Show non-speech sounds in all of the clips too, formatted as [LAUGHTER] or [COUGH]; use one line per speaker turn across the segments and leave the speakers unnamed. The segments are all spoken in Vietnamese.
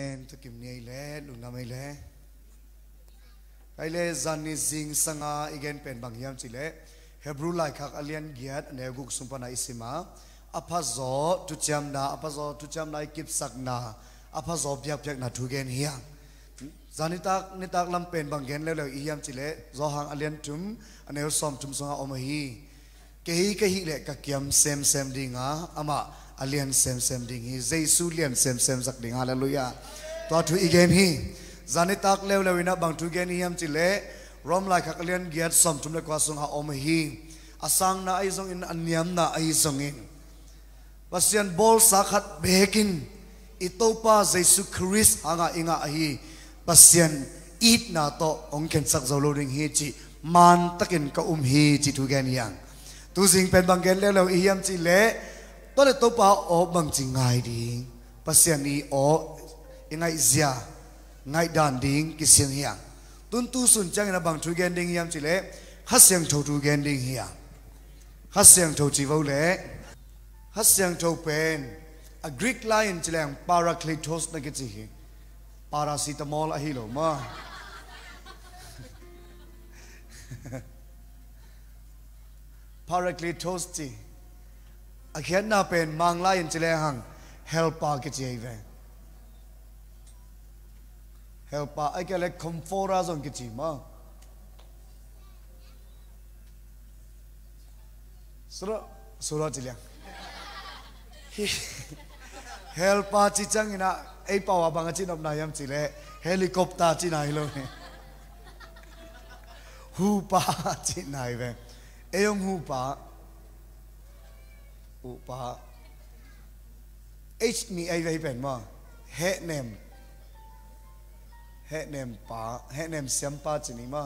en to kim nei le lu na mai le kai le zan ni zing sanga igen pen bang yam chi le hebrew lai khak alian giat ne guk sum pa na isima apa zo tu cham na apa zo tu cham na kip sak na apa zo byak byak na thu gen hiang zani tak ni tak lam pen bang gen le le i yam chi le zo hang alian tum ane som tum songa om hi ke hi ke hi le ka kiam sem sem dinga ama alian sem sem ding hi jesu lian sem sem sak ding. Hallelujah. To thu igen hi. Zani tak lew lewina bang thu gen hi yam chi le. Rom lai khak alian giat som tum le kwa ha om hi. Asang na ai zong in anyam na ai zong in. Pasian bol sakhat bekin itopa jesu christ anga inga hi. Pasian it na to ong ken sak zo lo hi chi. Man takin ka um hi chi thu gen yang. Tu jing pen bang gen le lo i yam chi le to tôi bảo ô bằng bang ngài đi ding pasian ni ô ngài zia ngài đàn đi cái sing hiang tuân tu sun chang là bang chú gen ding yam chỉ lẽ hát siang thâu chú gen ding hi hát siang thâu chỉ vô lẽ hát siang thâu pen a greek lion chỉ lẽ paracletos na cái gì paracetamol ahilo lo ma paracletos chỉ a na pen mang lion chi le hang helpa ki chi ve helpa ai ke le comfora zon ki chi ma sura sura chi lang helpa chi chang ina ei pawa bang chi nom na yam chi le helicopter chi nai lo ne hu pa chi nai ve. Eyong hu อุปะชมีอไอไรเป็นมาเฮเนมเฮเนมปาเฮเนมเซมปาจนีมา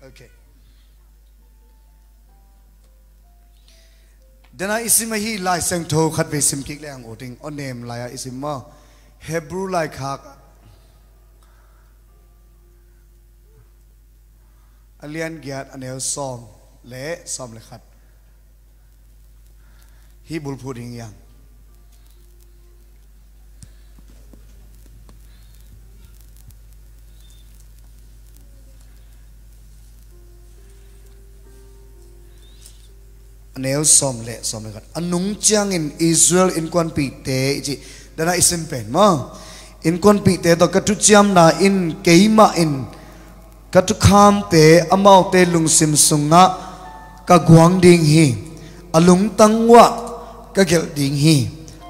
โอเคเดน่าอิสิมาฮีลายเซงโทคัดเวสิมกิกแรงโอติงออเนมลายอิสิมมาเฮบรูลายคัก เลียนเกียรติอันเอลซอมเละซอมเลยครับฮิบุลพูดิงยังอเนลสอมเละสอมเลยครับอนุงจังอินอิสราเอลอินควันปีเตจิดานาอิสิมเป็นมั้งอินควันปีเตต่อกระตุ้จามนาอินเกยมาอิน ka tu kham te amau te lung sim sunga ka guang ding hi, alung tangwa ka gel ding hi.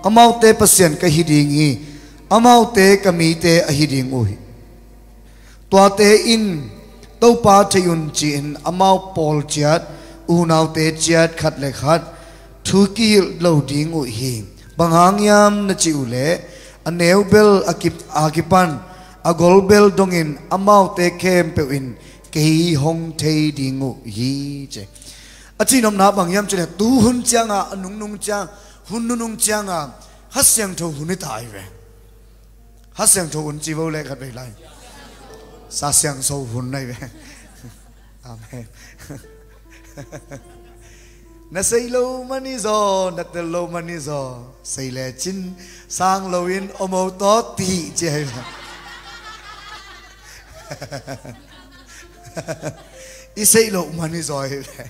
Amau te pasien ka hi ding hi amau te kami te a hi ding u hi tua te in tau pa te yun chi in amau pol chiat u nau te chiat khat le khat, thu ki lo ding u hi. Bangang yam na chi u le aneu bel akip, akipan agol bel dongin amau te kem pe in ke hong te dingu u hi che. Achi nom na bang yam che tu hun chang a nung nung chang hun nung nung chang a, ha siang tho hun tai ve. Ha siang tho un chi vo le khat ve lai. Sa siang so hun nai ve. [LAUGHS] Amen. [LAUGHS] Na say lo mani zo, na te lo mani zo. Say le chin, sang lo in omo to ti che อีเซโลมันนี่จอยเลย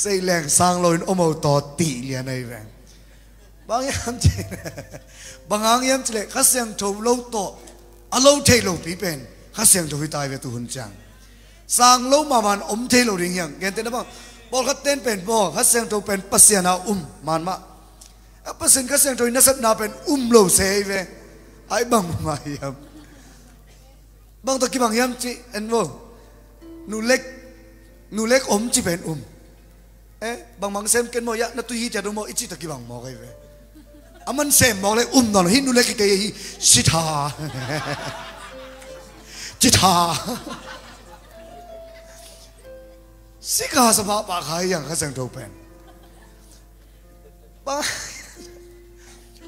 ไซแรงสร้างลอยอมเอาต่อตีเลียนในแวงบางอย่างเจบางอย่างยังเจเลยขัาเสียงทรโลโตอาโลเทโลปีเป็นขัาเสียงโทรตายไปตุหุนจังสร้างโลมามันอมเทลริงยังเงี้ยเต้นนะบ้างบอกเขาเต้นเป็นบ่ขัาเสียงทรเป็นปัสยานาอุ้มมันมาปัสยานขัาเสียงโทรนั่นสัตนาเป็นอุ้มโลเซเวไอ้บังมาย่าง bang ta ki bang yam chi en wo nu lek nu lek om chi ven um e bang mang sem ken mo ya na tu hi cha do mo ichi ta ki bang mo kai ve aman sem mo le um no hi nu lek te hi. Si tha chi tha si ka sa ba ba khai yang ka sang do pen ba.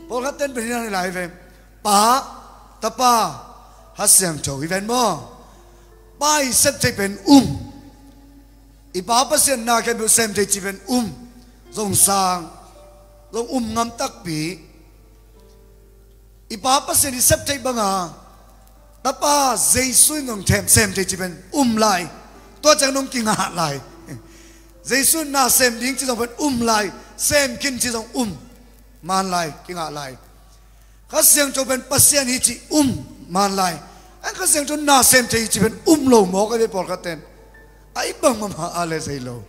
Bol ka ten pe ni na lai ve Ba, ta pa hát xem cho vi ven mò bài xem thấy bên um. Ý bảo bác sĩ na cái biểu xem thấy chỉ bên um. Dùng sang dùng um ngắm tắc bì ý bảo bác sĩ đi xem thấy bằng à ta ba dây suy ngừng thèm xem thấy chỉ bên um lại tôi chẳng nông kinh hạ lại dây suy na xem đi chỉ dòng bên um lại xem kinh chỉ dòng um man lại kinh hạ lại khác xem cho bên bác sĩ hi chỉ um man lại anh có xem cho na xem thì chỉ bên um lâu mò cái bột cái tên ai bằng mà mà ale say lâu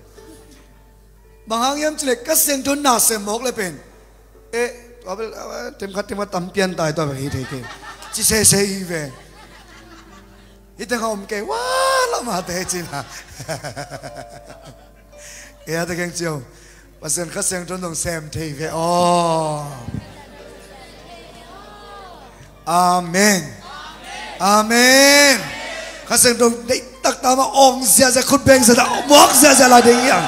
bằng hàng em chỉ là cái xem cho na xem mò cái bên ê tôi bên tìm khách tìm khách tầm tiền tài tôi phải nghĩ thế chỉ xe xe y về ít thằng không kêu quá lắm mà thế chứ nào ê tôi khen chiều và xem khách xem cho đồng xem thì về oh Amen. Amin. Kasing dong tak tama ong zia zia kut beng zia mok zia zia la ding yang.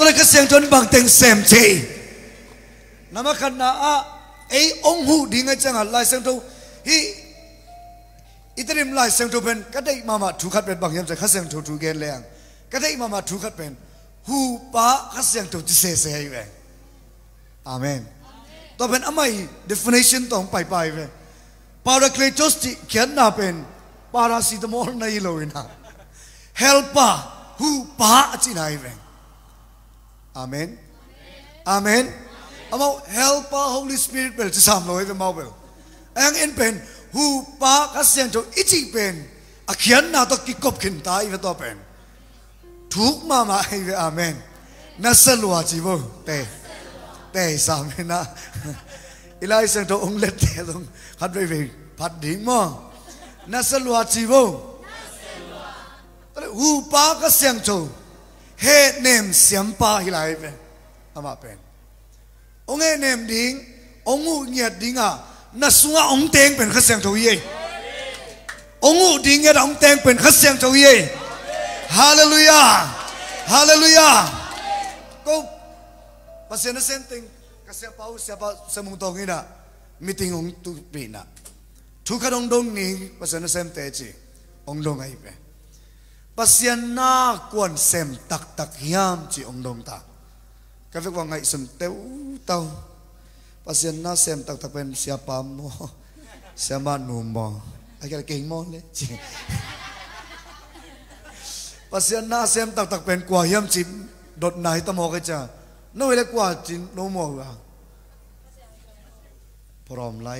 Tole kasing dong bang teng sem che. Nama kana a ei ong hu ding ai chang lai sang dong hi itrim lai sang dong ben kadai mama thu khat ben bang yam zia kasing dong thu gen leang. Kadai mama thu khat ben hu pa kasing dong ti se se hai ben. Amen. Amen. ตัวเป็นอะไร definition ต้องไปไปเว้ย นน่าเป็น paracetamol ในโลยนะ helper who ป้าจีนายเว้ amen amen อามา helper holy spirit เป็นจะสามโลยเป็นมาเวลเอ็งเอ็นเป็น who ป้าก็เสียงตัวอีจีเป็นอาเขียนน่าต้องกิกบขึ้นตายเว้ตัวเป็นทุกมามาไอ้เว้ amen นั่นสลัว Ilai sang to ong let te dong khat ve ve phat ding mo na sa lua chi bo tale hu pa ka siang cho he nem siam pa hilai ve ama pen ong e nem ding ong u nghiat ding a à. na sunga ong teng pen kha siang cho ye ong u ding e ong teng pen kha siang cho ye hallelujah! Hallelujah! Go pasien na senting kasi pau siapa semung tong ina, meeting ong tu pina. Thu ka dong dong ni pasien na sem te chi ong dong ai pe. Pasien na quan sem tak tak hiam chi ong dong ta. Ka vek wang ai te teu tau. Pasien na sem tak tak pen siapa mo [LAUGHS] siapa numo ai ka keng mo le chi. [LAUGHS] Na sem tak tak pen kwa hiam chi, dot nai ta mo cái cha. น้อยเล็กว่าจรินน้องมองว่พร้อมไล่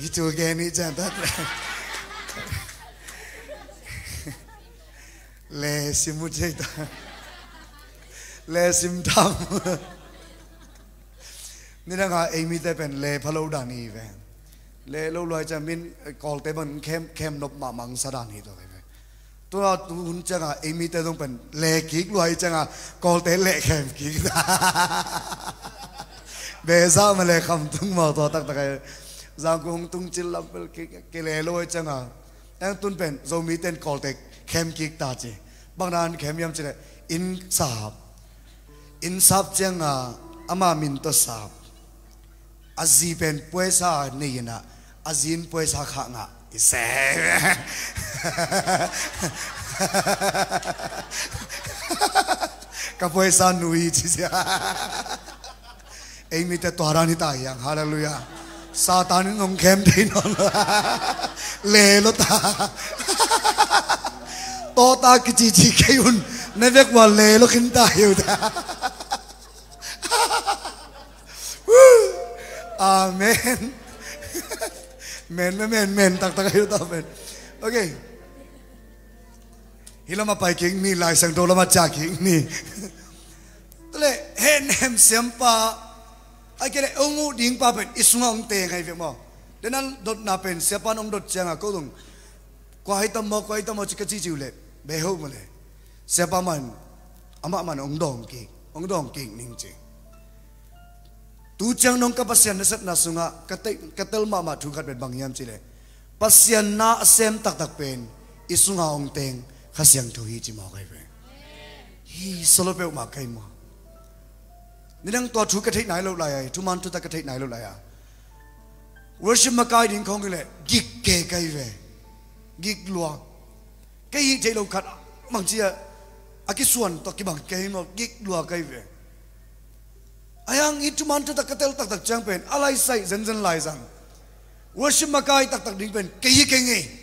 ยี่จูแกนี่จันทัดเลยสิมุจิตาเลยสิมทมนี่นะครับเอมีแต่เป็นเลยพะโลดานีแวนเลยลูลอยจะมินกอลเตบันเข้มเข้มนบมามังสดานีตัวเอง tu hun changa emi te dong pen le kik loi changa kol te le khem kik be sao ma le kham tung ma to tak tak za kung tung chil lam pel ke le loi changa ang tun pen zo mi ten kol te khem kik ta chi bang nan khem yam này. In sap in sap changa ama min to sap azi pen puesa ni na azin puesa kha nga ise kapoy sa nui chi siya ai mi te tora ni ta yang hallelujah. Satan ngong kem thi no le lo ta. To ta ki chi chi ke un ne vek wa le lo kin ta yu ta. Amen. Men men men men tak tak ayo ta men okay hilama pai king ni lai sang do lama cha king ni tele hen hem sempa ai kele ongu ding pa pen isunga ong te ngai ve mo denan dot na pen sepan ong dot changa ko dong kwa hai tam mo kwa hai tam mo chika chi chiu le be ho mo le sepa man ama man ong dong king. ong dong king ning ching tu chang nong ka pasian na sat na sunga katel katel ma ma thu khat bet bang yam chile. Pasian na sem tak tak pen, isunga ong teng khasyang thu hi chi ma kai ve hi, solo pe ma kai ma nilang to thu ka thai nai lo lai ai, thu man tu ta ka thai nai lo lai a. Worship ma kai ding khong le gik ke kai ve. Gik lua. Cái hi thai lo khat, mang chi a ki suan to ki bang ke mo, gik lua kai ve. Ayang itu mantu tak ketel tak tak jangpen. Alai sai zen zen lai zang. Worship makai tak tak dingpen. Kayi kengi.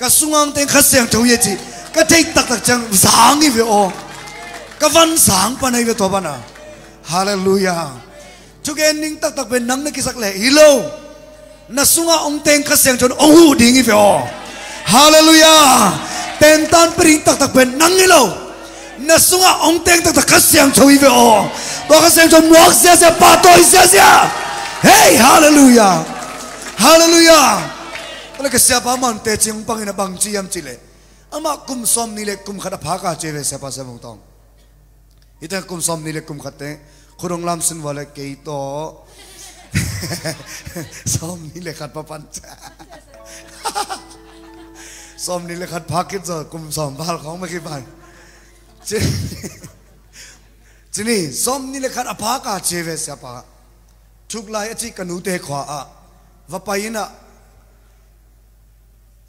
Kasungang teng khasyang tau ye ci. Katek tak tak jang zangi ve o. Kavan sang panai ve haleluya Hallelujah. Juga ning tak tak pen nang kisak le hilo. Nasunga ong teng khasyang jon ohu dingi ve o. Hallelujah. Tentan pering tak pen nang hilo. Nasunga ong teng tak tak khasyang tau ve o. Bora sendo nós zezé patoi zezé. Hey, hallelujah. Hallelujah. Olha que se abaman te ching pang ina bang chiam chile. Ama kum som nile kum khada phaka cheve se pa se mong tong. Ita kum som nile kum khate khurong lam sin wala ke to. som nile khat pa pan. som nile khat phakit zo kum som bal khong ma ki ban. Chỉ chứ này som ni le khat apa ka che ve sia pa. Lại chỉ cần kanu te khwa a. Va paina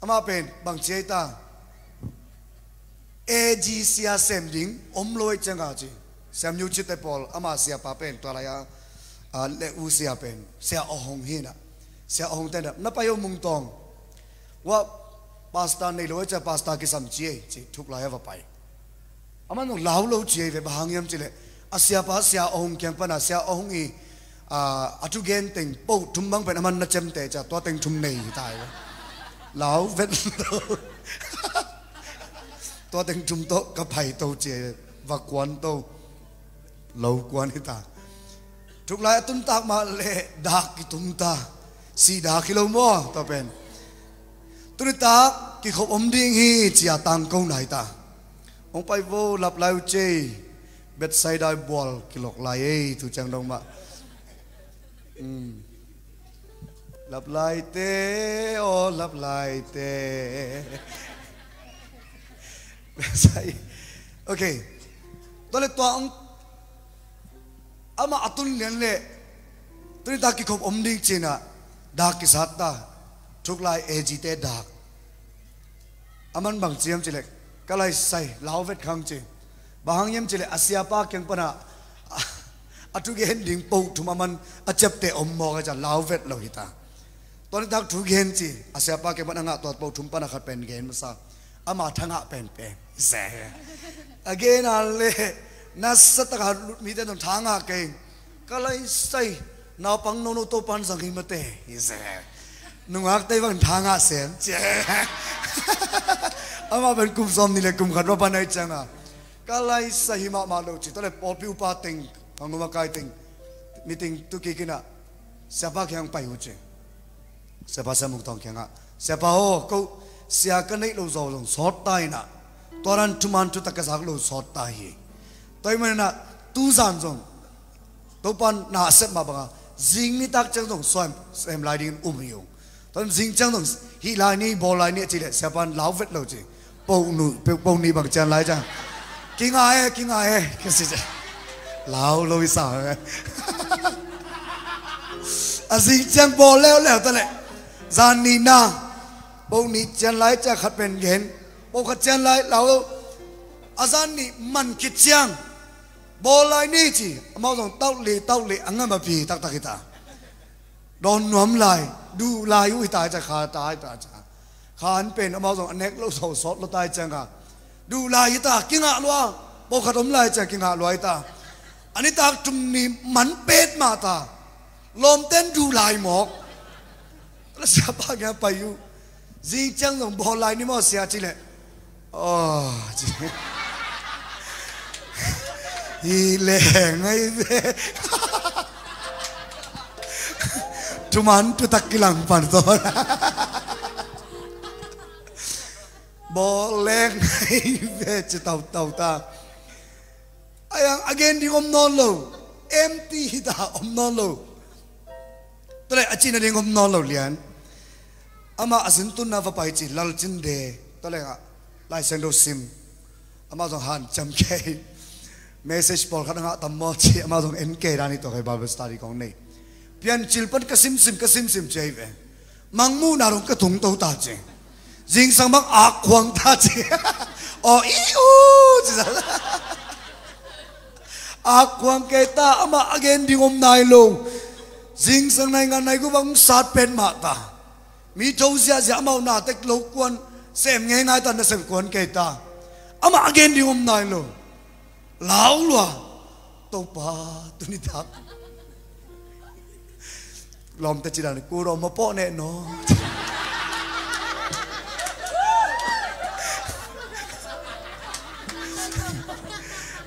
ama pen, bang chế ta. E ji ding, om loi chăng à chứ? Xem như chite pol ama sia pa pen to la ya. A, le u sia pen, sia hong hi na. Sia hong ten na. Pa yo mung tong. Wa pasta này loi cha pasta ki sam chứ e chụp lại lai va pai. Aman nó lau lâu chi e về bang yam chi le. Asia pa sia o hong kyang pa na sia o hong i a atu gen teng po thum bang pen aman na chem te cha to teng thum nei tai lão vết to tiếng chúng to cái phải tàu chế và quan tàu lâu quan hết ta chúc lại tung ta mà lệ đạc cái tung ta si đạc cái lâu mua ta bên tôi ta cái khóc ôm điên hi chỉ à tăng câu này ta ông phải vô lặp lại chê bet say đai bol cái lai lại tu chẳng đâu mà lặp lại tê, ô, lặp lại tê. Sai ok. Tôi lại ông ama atun liền le tôi ta ki khop om ding china da ki sat ta. Thuk lai e ji te da aman bang chiam chile kalai sai lau vet khang chi bahang yam chile asia pa keng pana atu gen ding po thumaman achap te ommo ga lao vet lo hita ton dak thu gen chi asia pa ke pana nga tot po thum pana khat pen gen masa ama thanga pen pen ze again alle nasat ka lut mi den thanga ke kalai sai na pang no no to pan sang hi mate ze nungak tay bang thanga sen che ama ben kum som ni le kum khat pa nai changa kalai sahima malo chi. Tole polpi upa ting panguma kai ting. Meeting tu ki kina. Sapa kyang pai hu che sapa sa muk tong kyang sapa ho, ko sia kanai lo zo long sot tai na. Toran tuman tu takazak lo sot tai hi. Toy man na, tu zan zong. To pan na sep ma banga. Jing mi tak chang zong soam em lai ding um yu ton jing chang zong, hi lai ni, bo lai ni chi le. Sapa lau vet lo chi. Pou nụ pou ni bang chan lai chang. กินอะไรกินอะไรกินสิจ้ะลาวโลวิสาเออาสิเจียงโบแล้วแล้วตะแหลยจานีนาปุ่นี้เจียนไหลจะขัดเป็นเห็นปุ่นขัดเจียนไหลเราอาจารย์นี่มันกิจเจียงโบไลนี่จีมาส่งเต้าหลีเต้าหลีอังงั้นมาพีตักตักิตาโดนน้ำลายดูลายอุ้ยตายจะขาดตายตาจ้าขานเป็นเอามาส่งอเนกเราสาวสดเราตายจังกะ dulu lagi ta kena lua pokat om lai cek kena lua ita ani ta tum ni man pet mata lom ten dulu lai mok lah siapa yang payu zi cang dong bol lai ni mau sia cile oh Ile ngai de cuman tu tak kilang pantor bo leng ngay về chỉ tau tàu ta. Ayang again di om non lo empty hita om non lo tre lại chỉ là đi om non lo liền. Ama asin tun na vapai chi lal chin de to le nga lai sen do sim. Ama zong han cham ke message pol khana nga mo chi. Ama zong en ke rani to kai bible study kong nei pian chil pan ka sim sim, ka sim sim chei ve mang mu na rong ka thung to ta cheng jing sang bang a kwang ta chi o i u chi sa a kwang ke ta ama again ding om nai lo jing sang nai ngan nai ku bang sat pen ma ta mi thâu zia zia mau na tek lo kwan xem nghe ngai ta na sem kwan ke ta ama again ding om nai lo lao lo to pa tu ni tak lom ta chỉ là cô ro ma po ne no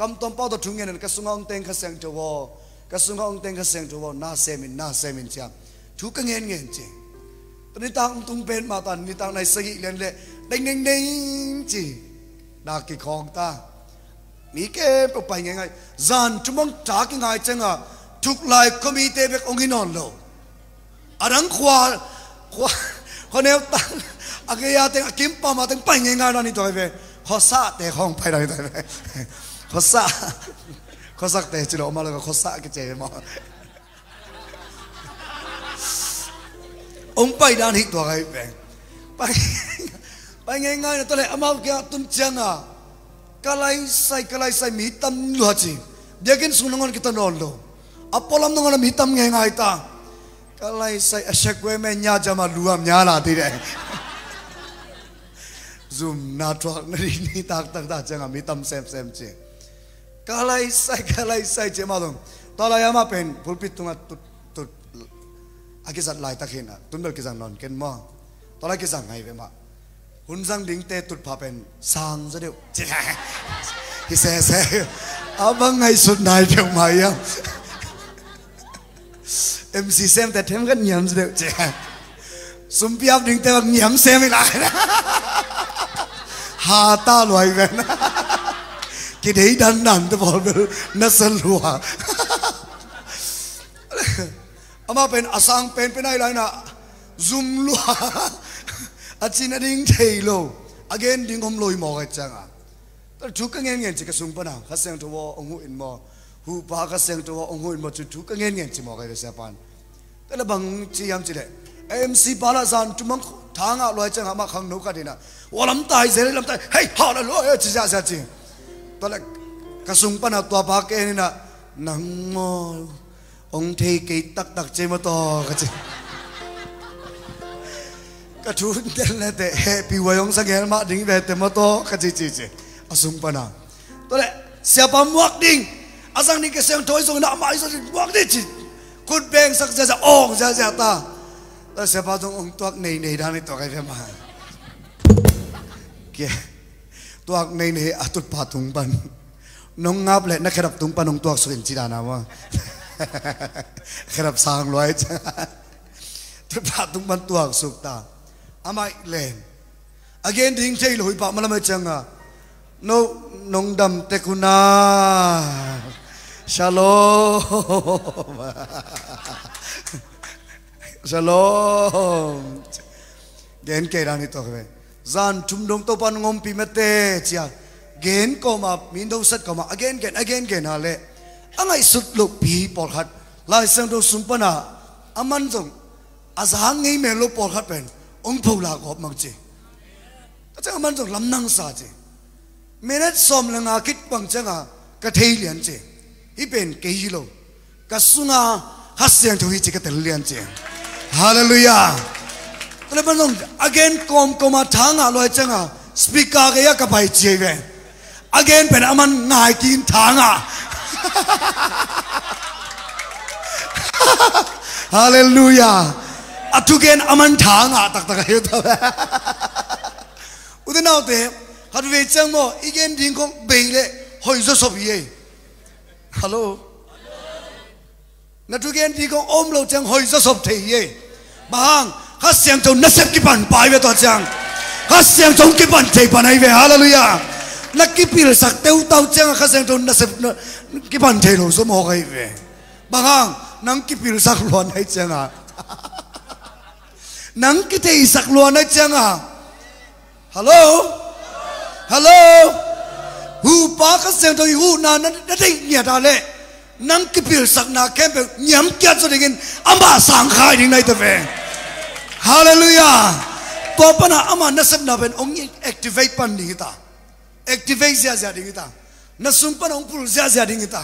กำต้มเป้าตัวถุงเงินกระสุงองเต็งกระเสียงจะวอกระสุงองเต็งกระเสียงจะวอน่าเซมินน่าเซมินเชียงถูกเงินเงินจริงตอนนี้ตังตุงเป็นมาตอนนี้ตังในสกิเลนเลยเด้งเด้งเด้งจีดากิของตามีเก็บไปยังไงจานจุมงจากยังไงจังอะทุกลายก็มีเตเบกองค์นอนโลอันนั้ควาควาคนเอวตังอากยาเต็งกิมปามาเต็งไปยังไงนั่นนี้ตัวเองขอซาแต่ของไปได้ตัวเอง kosak kosak teh cilok malah ke kosa kece mah. Umpai dan hit tua kai peng. pai ngai na tole amal kia tun janga. Kalai sai kalai say mi hitam lu haji. Biakin sunungan kita nolo. Apolam nongon hitam ngai ngai ta. Kalai say asyik gue menya jama luam nyala tidak. zoom natural twak ni tak tak tak jangan sem sem che kalai sai [LAUGHS] kalai sai che malum dong tala yama pen. Pulpit tunga tut tut. Akisat lai takhina tunbel kisang non, ken mo tala kisang ngai ve ma. Hun sang ding te tut pha pen. Sang za deu. Che hi se se. Abang ngai sut nai pheu ma ya. [LAUGHS] MC xem te thêm gan nhầm deu. Che sum piap ding te nhầm xem lại ha ta loài về [LAUGHS] cái đấy đang nản tôi bảo nó sân lùa. Ama pen asang pen pen ai lại na zoom lùa. À, Achin na ding thei lo again ding hom loi mo cái changa tar thu ka ngen ngen chi ka sung pa na ka seng to wo ong hu in mo hu ba ka seng to wo ong hu in mo chu thu ka ngen ngen chi mo cái se pan tala bang chi yam chi le mc bala zan tumang thanga à, loi changa à, ma khang no ka dina walam tai zere lam tai. Hey ha la lo chi ja ja chi tala kasung pa na tua pa ke ni na nang mo ong thi ke tak tak che ma to, ka che ka thu tel na te happy wa yong sang ma ding ve te mà to, ka che che che asung pa na. Tala sia siapa muak ding. Asang ni ke sang thoi song na mai so muak ding chi kut beng sak ja ja ong ja ja ta. Ta siapa dong ong tuak nei nei da ni to kai fe ma. Kia ตัวในในอตุปาตุงปันน้องงับเลยนักขรับตุงปันน้องตัวสุรินจิดานาวะขรับสางรวยจ้าตุปาตุงปันตัวสุกตาอามาเลน again ดิ้งใจลอยปะมาละไม่จังอะน้น้องดำเทคุนาชโลมชาโลมเกณฑ์เกณฑ์ร้านนี้ตัวเขา zan chum dong to pan ngom pi mate chia gen ko ma min do sat ko ma again again again again hale angai sut lo pi por khat lai sang do sum pana aman jong azang ngei me lo por khat pen ong phau la ko mak chi ta chang aman jong lam nang sa chi menet som la nga kit pang changa ka thei lian chi hi pen ke hi lo ka sunga hasyang thu hi chi ka tel lian chi hallelujah Tale banong again, kom, koma thanga loi e, changa, speaker ke ya, ka, bai che ve again pen aman, ngai, kin thanga [LAUGHS] hallelujah. Atugen aman thanga tak tak ayo ta nào te hát ve, chang, mo igen ding, kong, bei, le, hoi, zo, so ye. Hello na tugen ding, kong, om, lo, chang, hoi, zo, so the ye. Bahang ha siang chong na sep ki bài về ve to chang ha siang chong ki pan chei panai về. hallelujah na ki pil sak teu tau chang ha siang chong na sep ki pan chei số so mo về. Bằng bangang nang ki pil sak loạn hai chang à. nang ki te sak loạn hai chang à. hello hello hu pa ka siang chong hu na nó dei nya da le nang ki pil sak na kem nyam kya cho dingin amba sáng khai ding nai tới về hallelujah. To pana ama nasab na ben ong activate pan ding kita. activate zia zia ding kita. na pan ong pul zia zia ding kita.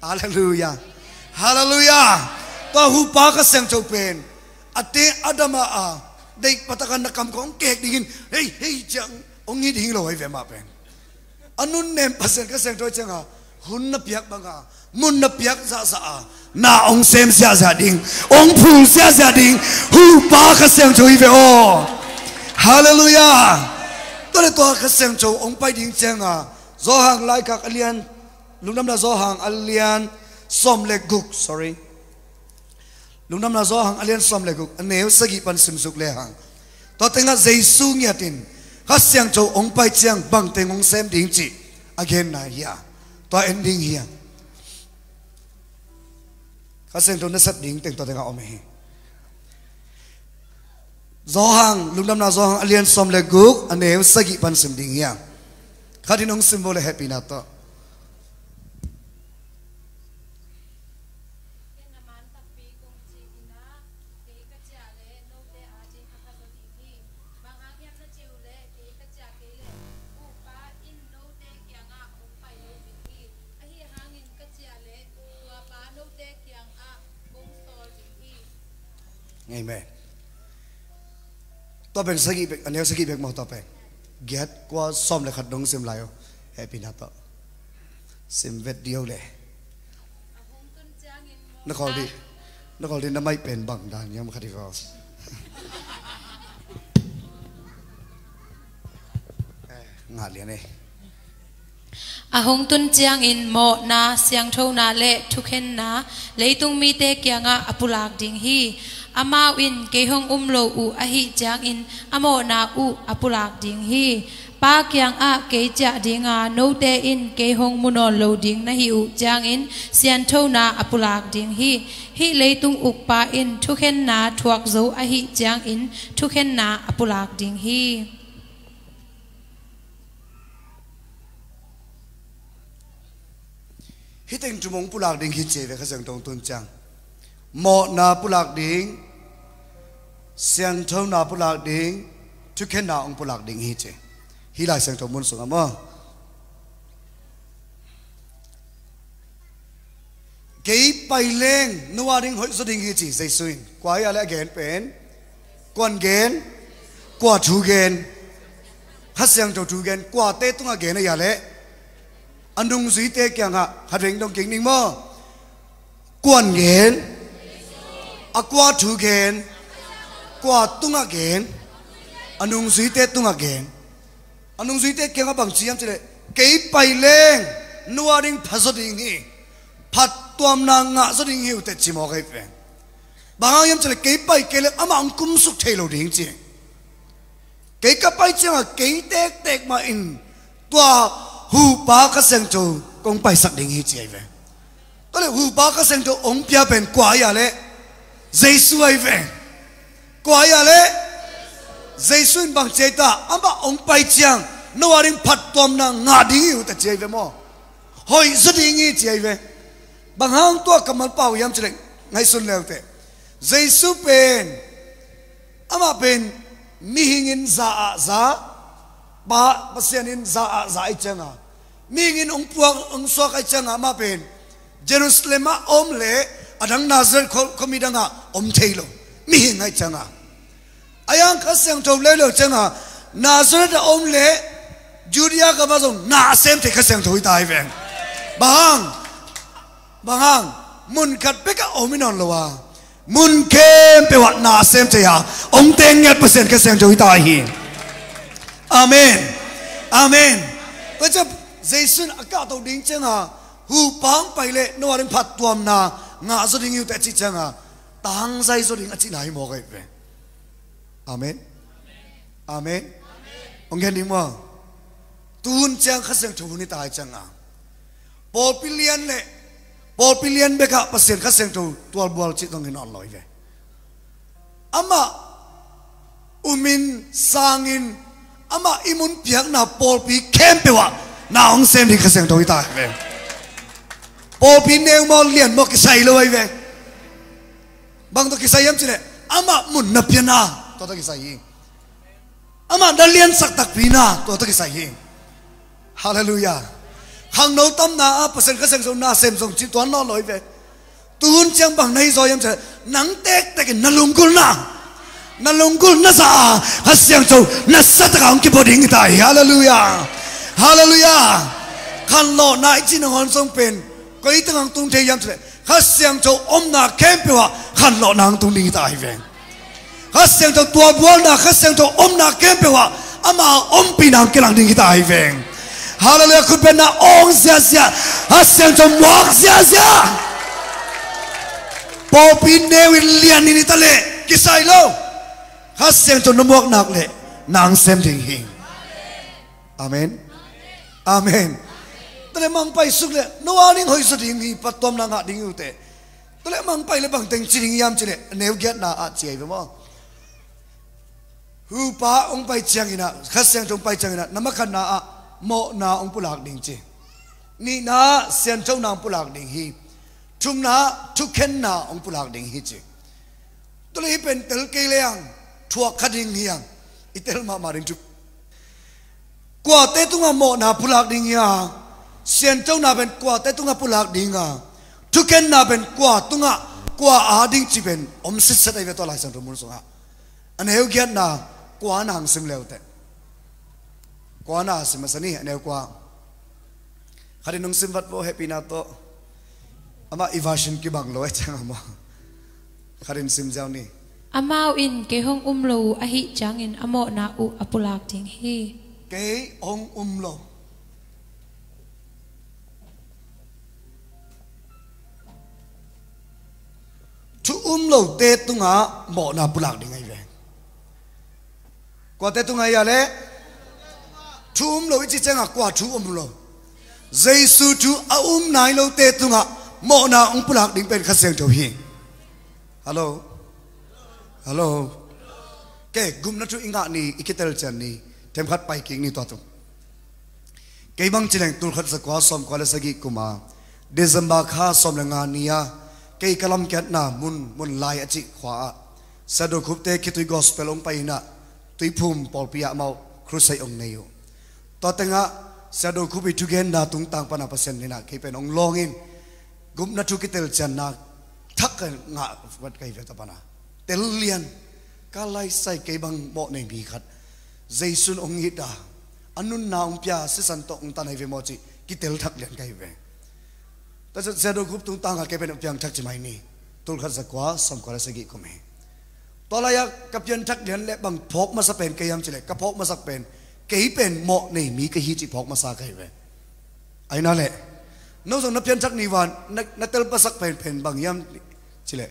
hallelujah. Hallelujah. To hu pa ka sang chau pen. Ate adama a. Dei patakan na kam kong kek dingin. Hey hey chang. Ong ni ding lo ai ve ma pen. Anun nem pasen ka sang chau changa hun na piak banga mun na piak za za a na ong sem sia sia ding ong pul sia sia ding hu pa ka xem cho i ve o Hallelujah. Tôi tôi cái xem cho ông bay đi chăng à. Do hàng lại các alien. Lúc năm là do hàng alien som lệ gục. Sorry. Lúc năm là do hàng alien som lệ gục. Nếu sẽ ghi pan sim suk lệ hàng. Tôi tiếng là Giêsu nghe tin. Các xem cho ông bay chăng bằng tiếng ông xem đình chỉ. Again na ya. Tôi ending here. ka sen tu nasat ding teng to tenga ome zohang lumdam na zohang alian som le guk ane sagi pan sim ding ya khadinong symbol happy na to Amen. to ben sagi bek anel sagi bek mau to pe get kwa som le khat dong sim layo happy na to sim vet dio le
nó còn đi
nó còn đi nó may bền bằng đàn nhau mà khát đi vào ngả liền này
ahong tun chiang in mo na, siang tho na le thukhen na. Leitung mi te kyanga apulak ding hi. Ama win ke hong um lo u a hi chiang in. Amo na u apulak ding hi. Pa kyang a ke cha ding a, no te in ke hong munon lo ding na hi u chiang in. Sian tho na apulak ding hi. Hi leitung uk pa in thukhen na thuak zo a hi chiang in. Thukhen na apulak ding hi.
ฮิติงจุมงปุลักดิงฮิเจเวขจังตรงตุนจังหมอนาปุลักดิงเสียงเท่านาปุลักดิงทุกแค่นาองปุลักดิงฮิเจฮิลาเสียงตรงมุนสุงอะมั้อกี่ไปเลงนวาดิงหอยสุดิงฮิจิใจสุยกว่าอะไรเกณฑ์เป็นกวนเกณฑ์กว่าทูเกณฑ์ฮัสเซีงตรงทูเกณฑ์กว่าเตตุงเกณฑ์อะไร ăn đúng duy tê kia ngạ hạt rình đông kính ninh mơ quan ghen à qua thú ghen qua tung à ghen ăn đúng duy tê tung à ghen ăn đúng duy tê kia ngạ bằng chi em chơi kế bay lên nua đinh phá giật đinh hi phát tuam na ngạ giật đinh hiu tê chỉ mò cái phèn bằng em chơi kế bay kế lên ama ông cung súc thay lầu đinh chi kế cấp bay chơi mà kế tê tê mà in. Tua hu pa ka seng chu kong pai sak ding hi chi ve to le hu pa ka seng chu ong pia ben kwa ya le Giêsu ai ve kwa ya le Giêsu bang chế ta ama ong pai chiang no ở đây phát tuam na nga ding yêu ta chế ve mo. Hoi rất ding hi chế ve bang hang tua cầm bao yam chế ngai sun leo te Giêsu pen ama pen mi hingin za za ba pasian in za za ai changa mingin hingin puang ông suak ai changa ama pen. Jerusalem om le adang nazar khol mi danga om thailo mi ngai changa ayang ka sang thau le lo changa nazar da om le, judea ka ba zong, na sem te ka sang thoi tai ven bang bang mun khat pe ka ominon lo wa mun kem pe wat na sem te ya om teng ngat percent ka sang thoi tai hi amen. Amen. Bây giờ Jason aka to ding chăng à hu pang pai lệ no đến phat tuam na. Ngã zo ding yu te chi changa tang zai zo ding a chi nai mo kai ve. Amen. Amen. Ông nghe đi mà tuôn chang khát sang thu ni tai chang à Paul Pilian lệ Paul Pilian beka pasien khát sang thùng tual bual chỉ tông hình on loi về ama umin sangin ama imun piang na Paul pi kempewa na ông xem đi khát sang thùng tai về Paul pi neo mo liền mo cái sai loi về. Bang to cái sai em chỉ lệ ama mun na piana to to cái sai ama da lian sak tak pina to to cái sai hallelujah. Hang nấu tâm na a pasen ka sang na sem song chi tuan lo loi ve tun chang bang nei zo yam cha nang tek tek na lung kul na. Na lung kul na sa. Ha siang cho na sa ta ang ki boding ta. Hallelujah ฮาเลลูยาขันโลนายจีนงอนทรงเป็นก็อีตั้งตุงเทียมเสร็จข้าเสียงเจ้าอมนาเข้มเปว่าขันโลนางตุงนี้ตายเวงข้าเสียงเจ้าตัวบัวนาข้าเสียงเจ้าอมนาเข้มเปว่าอามาอมปีนางกลังดิ้งตายเวงฮาเลลูยาคุณเป็นนาองเสียเสียข้าเสียงเจ้ามวกเสียเสียปอปีเนวิลเลียนนี่ตะเลกิไซโลข้าเสียงเจ้านมวกนักเลนางเซมดิงหิงอเมน amen ตะมังไปสุดเลยนัวนิ่งหอยสุดยิ่งมีปัตตอมนางหัดิ่งอยู่เตะตะมังไปเลยบางเต็งจริงยามจริงเนยเนวเกียรตินาอาเจียไปมั้งฮูป้าองไปเจียงอินะขัดเสียงจงไปเจียงอินะน้ำมันขันนาอาโมนาองปุลักดิ่งจีนี่นาเสียงเจ้านางปุลักดิ่งฮีชุมนาทุกเข็นนาองปุลักดิ่งฮีจริตัวม่งเป็นเตลเกลียงทัววคดดิ่งเฮียงอิเตลมามาดิ่งจุ chu kwa tung tunga mo na pulak ding ya sian chau na ben kwa tung tunga pulak ding a thu khen na ben kwa tunga kwa á ding chi ben om sít sét ai về to lai sang to mun anh hiểu an na gyat na kwa nang sim leo te kwa na si anh hiểu kwa khi nung sim vật vô happy na to ama evasion ki bang lo chang ama kharin sim jaw ni.
Amau in ke hong um lo a hi chang in amo na u apulak ding hi
ke ong um lo chú um lo te tunga mo na pulak ding ai qua kwa te tunga ya à le Chú um lo chi changa à? kwa chú um lo jesu chú a um nai lo te tunga mo na ong pulak ding pen khaseng to hi hello? Hello? Ke gum na thu inga ni ikitel chan ni เทมขัดไปกิ่งนี่ตัวตุเกี่ยบังจีนงตุลขัดสกวาสมควาเลสกิกุมาเดซมบาข้าสอมเลงานเนียเกี่ยกลัมแกนนามุนมุนลายอจิขวาสะดุคุปเตคิตุยกอสเปลงไปนะตุยภูมปอลปิยะเมาครุไซองเนียวตัวตั้งะสะดุคุปิทุเกนดาตุงตังปนาเปเซนนี่นะเกี่เป็นองลองอินกุมนาทุกิเตลจันนาทักกันงะวัดไกลเวตปนาเตลเลียนกาไลใส่เกี่ยบังโมในมีขัด Jason ong hi ta anun na ong pya si san to ong tanai ve mo chi ki tel thak lian kai ve ta cha zero group tung tang ka pen pyang thak chi mai ni tul khat zakwa sam kora se gi kome tolaya kapyan thak lian le bang phok ma sa pen kayam chi le ka phok ma sak pen kei pen mo nei mi ka hi chi phok ma sa kai ve ai na le no so na pyan thak ni wan na tel pa sak pen pen bang yam chi le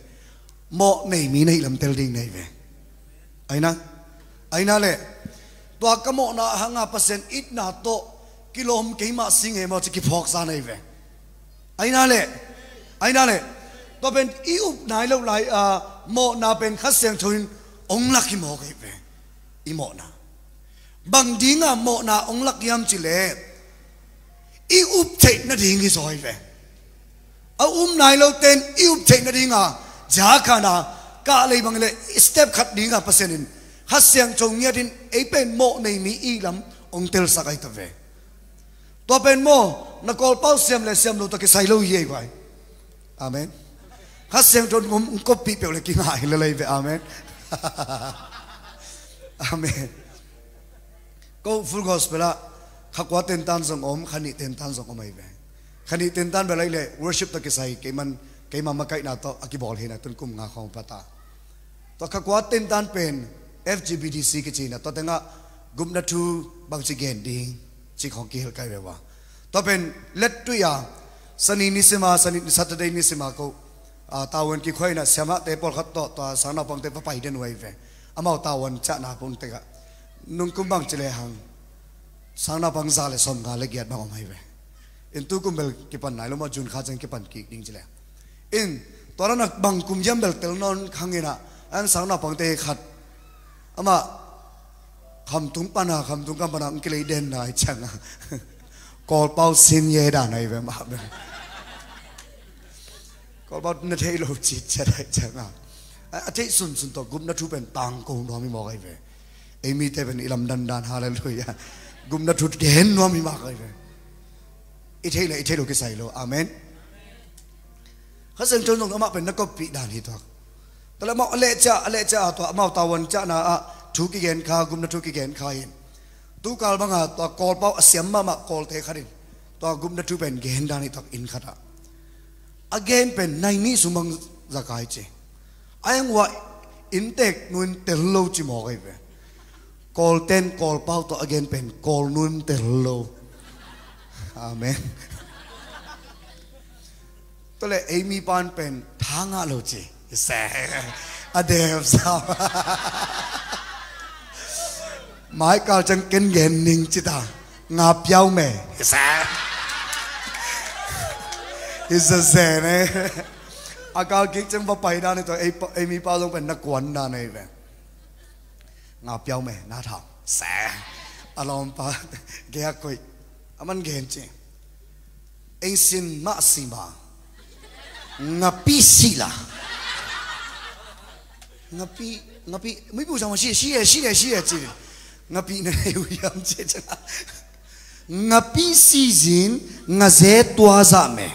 mo nei mi nei lam tel ding nei ve ai na ai na le ตัวกโมนาหางาเปสดินอิทนาโตกิโลมกิมาสิงเหมาจะกิพอกซาในเวไอ้นั่นแหละไอ้นั่นแหละตัวเป็นอิอุบนายเล่าไหลอ่าโมนาเป็นขัดเสียงชนองลักกิโมกิเวอิโมนาบางดีงาโมนาองลักยามจิเลอิอุบเทนดิ่งกิซอยเวเอาอุ้มนายเล่าเต้นอิอุบเทนดิ่งอะจากานากาเลยบางเลสเต็ปขัดดิ่งอะเปอร์เซนต์ hasyang chong nya din e pen mo nei mi i lam ong tel sakai ta ve to pen mo na kol pau siam le siam lo to ke sai lo ye kwai amen hasyang chong ngom ko pi pe le ki ngai le le ve amen amen ko full gospel a khakwa ten tan song om khani ten tan song omai ve khani ten tan belai le worship ta ke sai ke man ke ma ma kai na to aki bol hina tun kum nga khong pata to khakwa ten tan pen FGBDC กจีนะตัวเต็งะกุมนาทูบางสิเกนดิงจีของกิเฮลไกเววะตัวเป็นเล็ดตุยาสนีนิสมาสนินิสัตเดนิสมาโกอาตาวันกี่ค่อยนะเสมาเตปอลขัดต่อตัวสานาปังเตปะไปเดนไว้เวอามาตาวันจะนาปุ่นเตกะนุ่งกุมบังจิเลหังสานาปังซาเลสอมกาเลกียดบังอมไห้เวอินตุกุมเบลกิปันไหนลมาจุนข้าจังกิปันกิกดิงเจิเลอินตอนนักบังกุมยัมเบลเตลนอนขังเงินะอันสานาปังเตขัด อามาคำตุงปนาคำตุงกัมปนาอังกฤษเด่นนายจังกอลเป้าสินเยดานายเวมาเบกอลเปาเนเทโลจิตจะได้จังอะอาทิตย์สุนสุต่อกุมนัทุเป็นตังกงนอมิมอกไอเวเอมีแต่เป็นอิลัมดันดานฮาเลลูยากุมนัทุเด่นนอมิมากไอเวอิเทลอิเทโลกใส่โลอาเมนข้าสึงจนตรงนั้นมาเป็นนักก็ปีดานฮิตวักะอะทุกิเกนขากุมนะทุกิเกนขาเห็นตูกาลบังอะตัวกอลเป้าเสียมมามา กอลเทขัดินตัวกุมนะทุเป็นเกนดานิตักอินขัดอะ again เป็นในนี้สุมังจะกายเจไอ้ยังว่าอินเทคนุนเตลโลจิมอกไอ้เวกอลเทนกอลเป้าตัว again เป็นกอลนุนเตลโลอาเมนตัวเลยเอมีปานเป็นทางอะโลจี sẽ à đều sao? Mãi cao chân kinh nghiệm ninh chứ ta. Ngạp nhau mẹ sẽ a sẽ này à cao kích chân vào bay đa này tôi. Ai ai mi bao lông bên nó quấn đa này về. Ngạp nhau mẹ na thảo. Sẽ à lòng pa ghé coi. À mình ghé chứ. Anh xin mạ xì mà ngạp pi xì là ngapi ngapi mấy bu sama xì xì à, xì à, xì à, [LAUGHS] xì ngapi này yêu yam chết chưa ngapi season nga tua za me